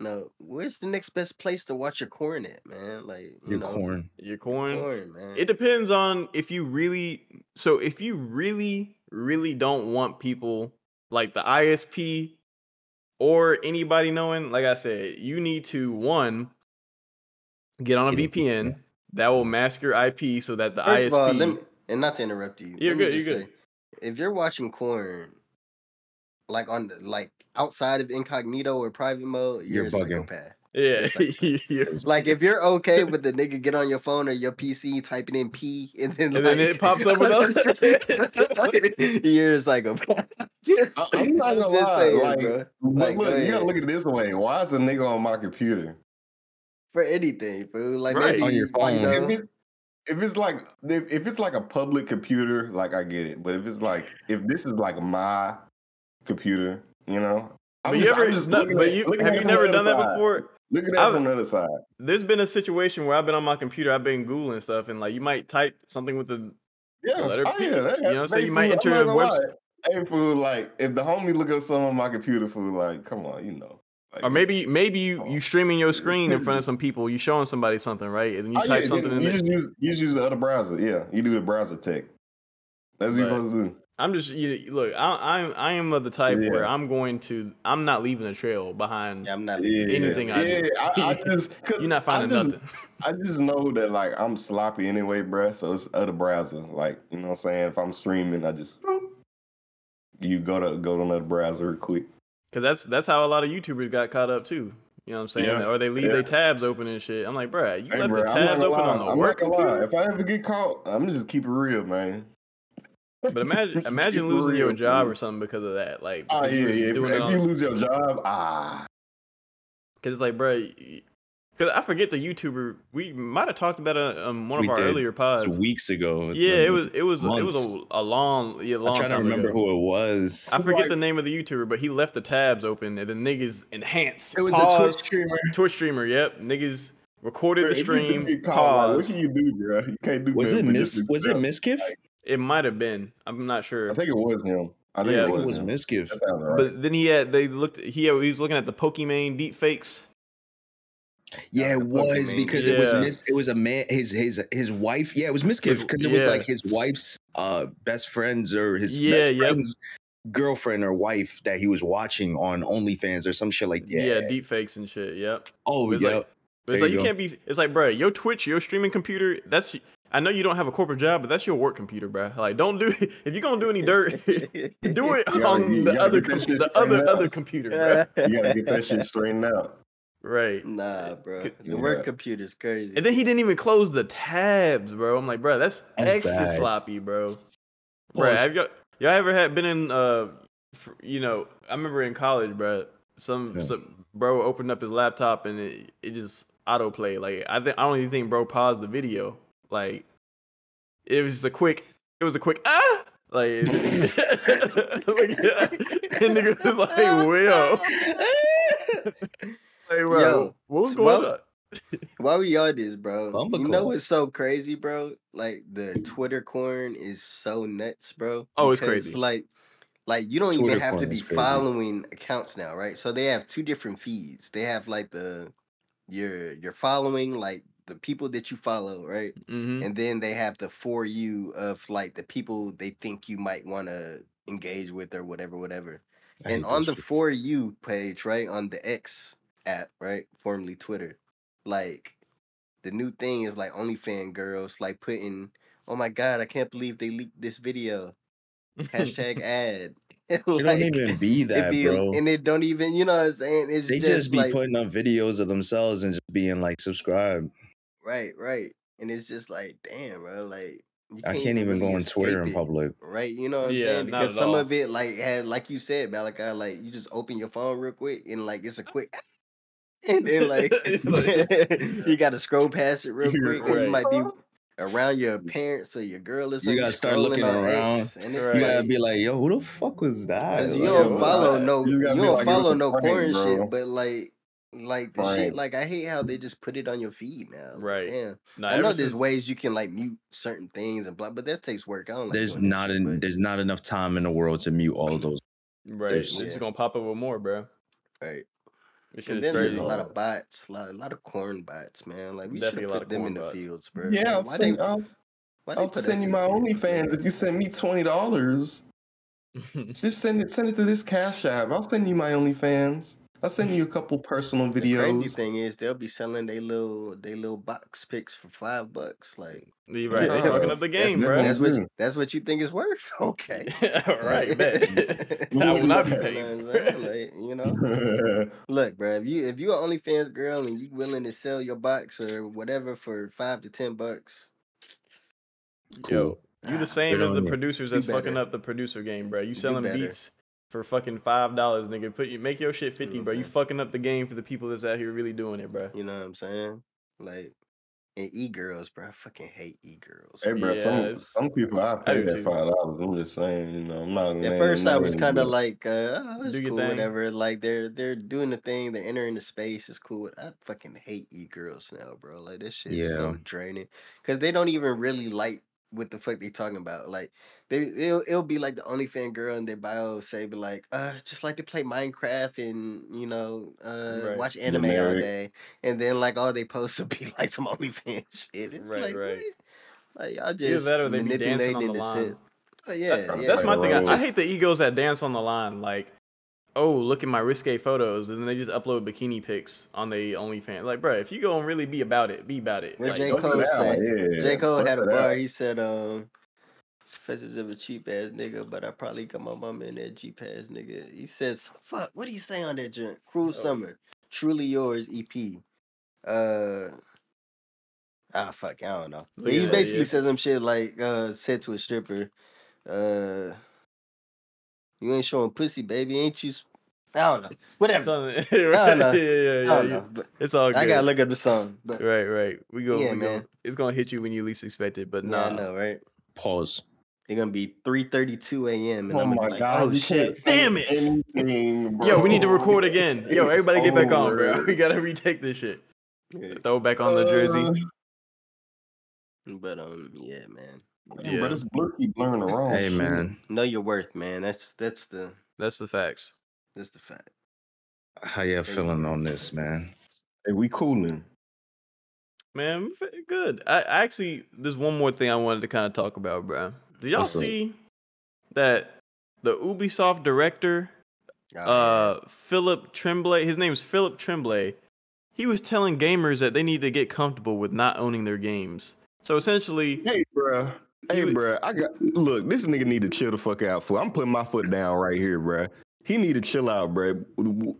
No, where's the next best place to watch your corn at, man? Like you Your know, corn. Your coin. corn, man. It depends on if you really. So if you really, really don't want people like the ISP or anybody knowing, like I said, you need to one get on a Get a VPN that will mask your IP so that the First ISP. of all, let me, and not to interrupt you. You're good, you're good. say, If you're watching corn, like on the, like outside of incognito or private mode, you're, You're a bugging. psychopath. yeah, *laughs* you're- Like if you're okay with the nigga get on your phone or your PC typing in P *laughs* and then And then it pops up *laughs* with other shit. you're a psychopath. Just, I- I'm not gonna just lie, saying, like, bro. Like, look, go you gotta look at it this way. Why is a nigga on my computer? For anything, fool. Like Right. maybe On your you phone. know, If, it, if it's like if, if it's like a public computer, like I get it. But if it's like if this is like my computer, you know. I'm But you just- ever? I'm just no, looking but you have you never done that side. before? Look at that I've- from the other side. There's been a situation where I've been on my computer, I've been googling stuff, and like you might type something with the Yeah, letter oh, P, yeah, that, you know what I'm saying? You might enter a not website- Hey, fool, like if the homie look up something on my computer, fool, like come on, you know. Like, Or maybe maybe you you streaming your *laughs* screen in front of some people, you showing somebody something, right? And then you Oh, type yeah, something in you there. just use you just use the other browser. Yeah, you do the browser tech. That's what you're supposed to do. I'm just you, look. I, I'm I am of the type where I'm going to. I'm not leaving a trail behind. yeah, I'm not Yeah, anything I yeah, do. I, I just *laughs* cause You're not finding I just, nothing. *laughs* I just know that like I'm sloppy anyway, bruh. So it's other browser. Like you know what I'm saying. If I'm streaming, I just you go to go to another browser real quick. Because that's that's how a lot of YouTubers got caught up too. You know what I'm saying? Yeah, Or they leave yeah. their tabs open and shit. I'm like, bruh, you Hey, left bruh, the I'm not tabs gonna open lie. on the I'm work not gonna lie. If I ever get caught, I'm gonna just keep it real, man. But imagine *laughs* imagine keep it losing your job fool. or something because of that. Like, Oh because you yeah, yeah. If, doing it if on- you lose your job, ah, Because it's like, bro, because I forget the YouTuber. We might have talked about it on one of We our did. earlier pods. It's weeks ago. Yeah, it um, was it was it was a, months. a long yeah long I'm trying to remember ago. who it was. I forget Like- the name of the YouTuber, but he left the tabs open and the niggas enhanced. It was paused, a Twitch streamer. Twitch streamer. Yep, niggas recorded bruh, the if you do stream. get caught, like, what can you do, bro? You can't do. Was it nothing but Miss? Was it accept. Mizkif? It might have been. I'm not sure. I think it was him. I think Yeah. It was, it was him. Mizkif. Right. But then he had they looked. He had, he was looking at the Pokimane deep fakes. Yeah, it was Pokimane. because it was Yeah. Miss. It was a man. His his his wife. Yeah, it was Mizkif because it was yeah. like his wife's uh best friends or his Yeah, best yep. girlfriend or wife that he was watching on OnlyFans or some shit like that. Yeah, deep fakes and shit. Yep. Oh It's yeah. like- it's like you you can't be. It's like, bro, your Twitch, your streaming computer. That's. I know you don't have a corporate job, but that's your work computer, bro. Like, don't do it. *laughs* if you're gonna do any dirt, *laughs* do it gotta- on you the gotta other get com- the other out. other computer, bro. you gotta get that shit straightened out. Right. Nah, bro. Could- The work Yeah. computer's crazy. And then he didn't even close the tabs, bro. I'm like, bro, that's That's extra bad. sloppy, bro. Well, Bro, have y'all, y'all ever had been in uh, f- you know, I remember in college, bro. Some, Yeah. some bro opened up his laptop and it, it just autoplay. Like I think I don't even think bro paused the video. Like it was just a quick. It was a quick ah. Like, *laughs* *laughs* like *laughs* and nigga was like, well, like, bro, Yo, what was so going what- on? Why we on this, bro? Bumba you know what's so crazy, bro? Like the Twitter corn is so nuts, bro. Oh, it's crazy. Like, like you don't Twitter even have to be following accounts now, right? So they have two different feeds. They have like the your your following, like the people that you follow, right? Mm-hmm. And then they have the for you of like the people they think you might want to engage with or whatever, whatever. I and on the shit. for you page, right, on the X app, right, formerly Twitter, like the new thing is like OnlyFans girls like putting, oh my god, I can't believe they leaked this video. Hashtag *laughs* ad. *laughs* it don't even be that, be- bro. And it don't even, you know what I'm saying? It's They just, just, be like putting up videos of themselves and just being like, subscribe. Right, right. And it's just like, damn, bro, like you I can't even really go on Twitter in public. Right, you know what I'm Yeah, saying? Because some all. of it, like, had like you said, Malachi, uh, like you just open your phone real quick and like it's a quick, *laughs* and then like *laughs* *laughs* you got to scroll past it real You're quick, and you might be around your parents or your girl or something. You gotta start looking scrolling on around. X, and it's Right. You gotta be like, yo, who the fuck was that? Cause you Like, don't yo, follow no, You you, don't like, it was follow no porn shit, but like, like the shit, like I hate how they just put it on your feed now. Like, Right. Damn. Nah, I know there's since- ways you can like mute certain things and blah, but that takes work. I don't like There's doing that not shit, there's not enough time in the world to mute all *clears throat* those. Right. There's- It's just gonna pop up with more, bro. right. This shit And then there's crazy. a lot of bots, a lot, a lot of corn bots, man. Like we should Definitely have a lot put them in the bots. fields, bro. Yeah, I'll why send, they, I'll, why I'll put send you my the fields, OnlyFans if you send me twenty dollars. *laughs* Just send it, send it to this cash app. I'll send you my OnlyFans. I'll send you a couple personal videos. The crazy thing is they'll be selling they little they little box picks for five bucks. Like You right. They Yeah. fucking up the game, That's- bro. that's what you, that's what you think it's worth. *laughs* Okay. *laughs* right, bet. *laughs* I will not be You know paying. what I'm saying? Like, you know, look, bro. If you if you an OnlyFans girl and you willing to sell your box or whatever for five to ten bucks, Yo, you the ah, same as the producers that's fucking up the producer game, bro. You selling better. beats for fucking five dollars, nigga. Put you make your shit fifty, what bro. You fucking up the game for the people that's out here really doing it, bro. you know what I'm saying? Like, and e girls, bro. I fucking hate e girls. Hey, bro, Yeah, some some people I I pay do that five dollars. I'm just saying, you know, I'm not. At first, I was kind of like, uh, oh, it's cool, whatever. Like they're they're doing the thing, they're entering the space. It's cool. I fucking hate e girls now, bro. Like this shit is so draining because they don't even really like what the fuck they talking about. Like they it'll, it'll be like the OnlyFans girl in their bio say be like, uh, just like to play Minecraft and you know, uh, Right. watch anime all day, and then like all they post will be *laughs* like some OnlyFans shit. It's Right, like, right. what? Like y'all Either just that or they be dancing on manipulating the the line. shit. Oh yeah, That- yeah. that's my thing. I, I hate the egos that dance on the line. Like, oh, look at my risque photos, and then they just upload bikini pics on the OnlyFans. Like, bro, if you go and really be about it, be about it. What Like, J. Cole Bust it out, said. yeah, J. Cole had a bar. He said, um, Fetches of a cheap ass nigga, but I probably got my mama in that cheap ass nigga. He says, fuck, what do you say on that joint? Cruel Oh. Summer. Truly Yours EP. Uh Ah fuck, I don't know. But Look he at basically yeah. said some shit like uh said to a stripper, uh you ain't showing pussy, baby, ain't you? I don't know. *laughs* Whatever. Something- *laughs* I don't know. yeah, yeah, I don't know. But It's all good. I gotta look up the song. But Right, right. We go. Yeah, we go. man. It's gonna hit you when you least expect it, but yeah, nah. I know, right? Pause. It's gonna be 3:32 a.m. and Oh I'm gonna my be like, god! oh shit. Damn it. anything, *laughs* Yo, we need to record again. Yo, everybody get back on, bro. We gotta retake this shit. Yeah. Throw back on the jersey. Uh, But um, yeah, man. Damn, Yeah. But it's blur keep blurring around. hey man, Know your worth, man. That's that's the That's the facts. that's the fact. how y'all feeling on this, man? Hey, we cooling. Man, good. I, I actually, there's one more thing I wanted to kind of talk about, bro. Did y'all What's up? see that the Ubisoft director, Oh, uh, Philippe Tremblay, his name's Philippe Tremblay, he was telling gamers that they need to get comfortable with not owning their games. So essentially, Hey, bruh. Hey, would- bruh. I got look. This nigga need to chill the fuck out. For I'm putting my foot down right here, bruh. He need to chill out, bruh.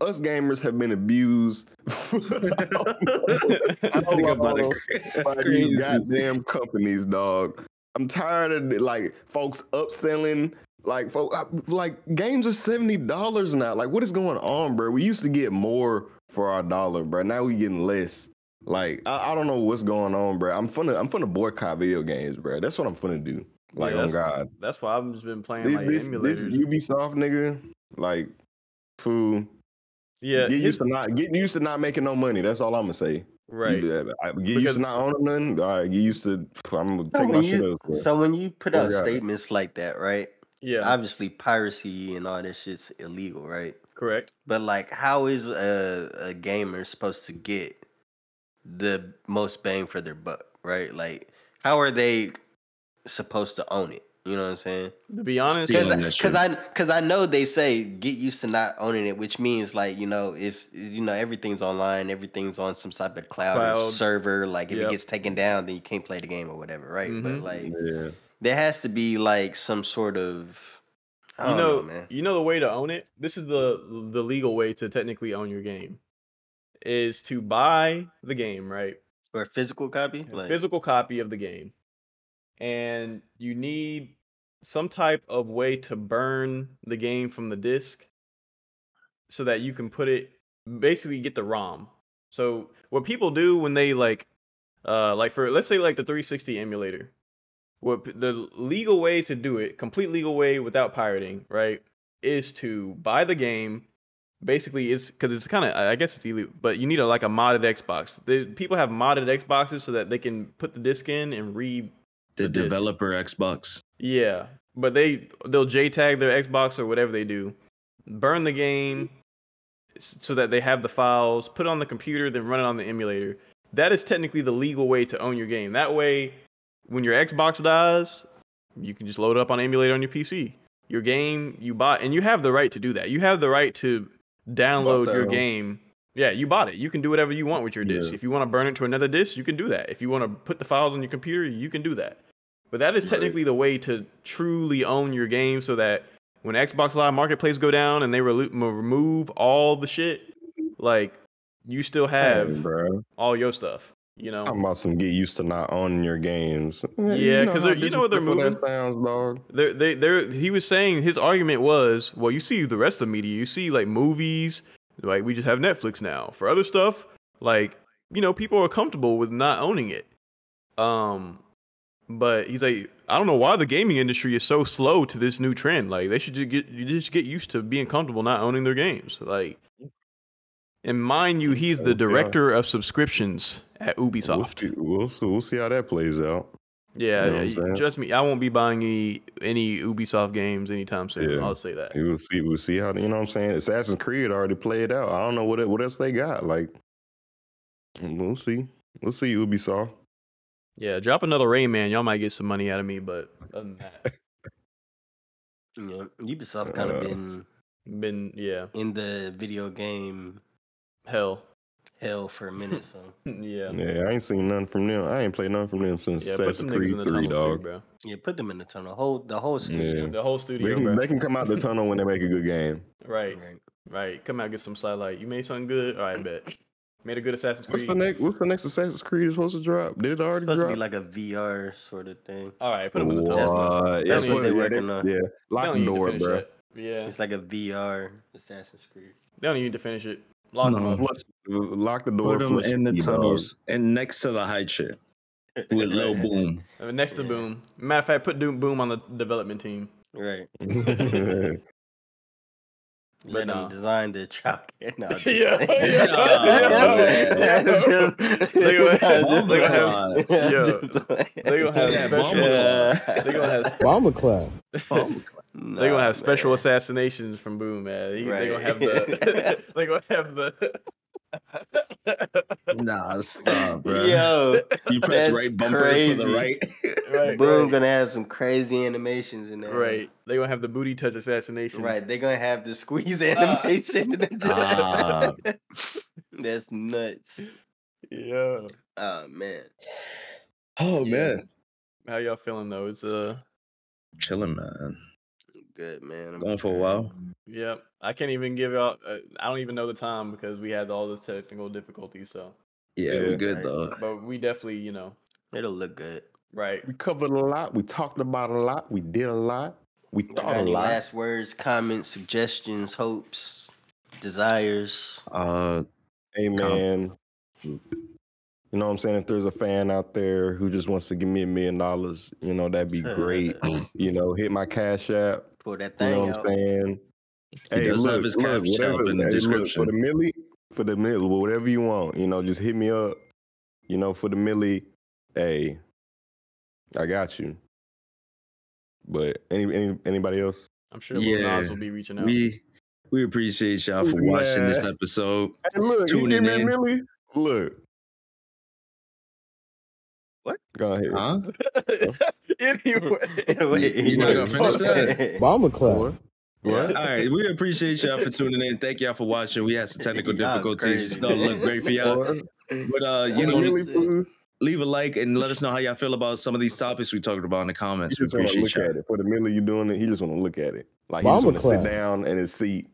Us gamers have been abused. *laughs* I don't *laughs* Think about it. by these goddamn companies, dog. I'm tired of like folks upselling. Like, folk, like games are seventy dollars now. Like, what is going on, bro? We used to get more for our dollar, bro. Now we getting less. Like, I, I don't know what's going on, bro. I'm finna, I'm finna boycott video games, bro. That's what I'm finna do. Like, Yeah, on God, that's why I've just been playing this, like this, emulators. this Ubisoft nigga, like, fool. yeah, get used to not get used to not making no money. That's all I'm gonna say. right. You, I- get Because- used to not owning nothing. All right, get used to. I'm gonna So take my when shit you elsewhere. so when you put Oh, out God. statements like that, right? Yeah, obviously piracy and all this shit's illegal, right? correct. But like, how is a a gamer supposed to get the most bang for their buck, right? Like, how are they supposed to own it? You know what I'm saying? To be honest, Because Stealing that shit. I because I know they say get used to not owning it, which means like you know if you know everything's online, everything's on some type of cloud, or Cloud. server. Like if Yep. it gets taken down, then you can't play the game or whatever, right? But Mhm. like Yeah. there has to be like some sort of I you don't know, know, man. you know the way to own it. This is the the legal way to technically own your game, is to buy the game, right? Or a physical copy, a like physical copy of the game, and you need some type of way to burn the game from the disc, so that you can put it basically get the ROM. So what people do when they like, uh, like for let's say like the 360 emulator, what the legal way to do it, complete legal way without pirating, right, is to buy the game. Basically, it's because it's kind of I guess it's illegal, but you need a like a modded Xbox. The, people have modded Xboxes so that they can put the disc in and read. The the disc. developer Xbox. Yeah, but they they'll JTAG their Xbox or whatever they do, burn the game so that they have the files, put it on the computer, then run it on the emulator. That is technically the legal way to own your game. That way, when your Xbox dies, you can just load it up on emulator on your PC. Your game you bought, and you have the right to do that. You have the right to download your one. game. Yeah, you bought it. You can do whatever you want with your disc. Yeah. If you want to burn it to another disc, you can do that. If you want to put the files on your computer, you can do that. But that is Right. technically the way to truly own your game so that when Xbox Live Marketplace go down and they mo- remove all the shit, like you still have Hey, all your stuff, you know? Talking about some get used to not owning your games. Yeah, because they're- you know what they're disrespectful That sounds, dog. They they they he was saying his argument was, well, you see the rest of media, you see like movies, like we just have Netflix now. For other stuff, like you know, people are comfortable with not owning it. Um, but he's like, I don't know why the gaming industry is so slow to this new trend. Like they should just get you just get used to being comfortable not owning their games. Like, and mind you, he's the director of subscriptions at We'll Ubisoft. see, we'll, see, we'll see how that plays out. Yeah, You know yeah, trust me, I won't be buying any, any Ubisoft games anytime soon. Yeah. I'll say that. We'll see. We'll see how you know what I'm saying. Assassin's Creed already played out. I don't know what what else they got. Like, we'll see. We'll see. Ubisoft. Yeah, drop another Rayman, y'all might get some money out of me, but other than that, *laughs* you know, Ubisoft kind of Uh, been been yeah, in the video game hell, hell for a minute, so *laughs* yeah, Yeah, I ain't seen nothing from them. I ain't played nothing from them since yeah. Put Assassin's Creed Three, tunnels too, dog. bro. yeah, put them in the tunnel. Whole the whole studio. Yeah. The whole They studio, can, bro. they can come out the tunnel when they make a good game. Right, Right. right. Come out, get some slide You made something good. All right, bet. Made a good Assassin's Creed. What's Creed. the next? What's the next Assassin's Creed is supposed to drop? Did it It's already supposed drop? to be like a VR sort of thing. All right, put them in the tunnel. What? That's what they're yeah, working they- on. Yeah, lock don't the door, bro. that. Yeah, It's like a VR Assassin's Creed. they don't need to finish it. Lock them No. up. Lock the door. Put them in the speed, tunnels and next to the high chair *laughs* with Lil Boom. *laughs* Uh, Next to Boom. Matter of fact, put Doom Boom on the development team. Right. *laughs* But Let nah. them design their child care. No, I'm just Yeah. playing. Yeah. Yeah. I'm just- They gonna have- I'm they gonna have- playing. I'm yeah. just playing. They gonna have Yeah, special. Yeah. They gonna have. Bomber clap. They gonna Nah, have special man. assassinations from Boom, man. They, they gonna have the. *laughs* *laughs* they gonna have the. *laughs* Nah, stop, bro. Yo, you press that's right bumper for crazy. the right. right, Boom right, gonna have some crazy animations in there. right. They gonna have the booty touch assassination. Right, they're gonna have the squeeze animation. Ah. That's nuts. Yeah. Oh man. Oh Yeah. man, How y'all feeling though? It's uh. chilling, man. Good man. I'm Going for a while. Yep. I can't even give out. Uh, I don't even know the time because we had all this technical difficulties. So, Yeah, Yeah. we good Right. though. but we definitely, you know, It'll look good. right. We covered a lot. We talked about a lot. We did a lot. We thought a any lot. last words, comments, suggestions, hopes, desires? Uh, Hey man, you know what I'm saying? If there's a fan out there who just wants to give me a million dollars, you know, that'd be *laughs* great. you know, hit my cash app. Pull that You thing know what out. I'm saying? He does have his cash app in the hey, look, description. for the milli, for the milli, whatever you want, you know, just hit me up. You know, for the milli, hey, I got you. But any, any anybody else? I'm sure Lil Nas will be reaching out. We we appreciate y'all for watching this episode. Hey, look, Tuning give in. milli. Look. What? Go ahead. Huh? *laughs* anyway, *laughs* Wait, You not gonna finish that? Bomber clap. What? All right, we appreciate y'all for tuning in. Thank y'all for watching. We had some *laughs* technical difficulties. crazy. It's gonna look great for y'all. But uh, you You know, really, leave a like and let us know how y'all feel about some of these topics we talked about in the He comments. We just want to appreciate look y'all. at it. For the milli you doing it, he just want to look at it. Like he just want to sit down in his seat.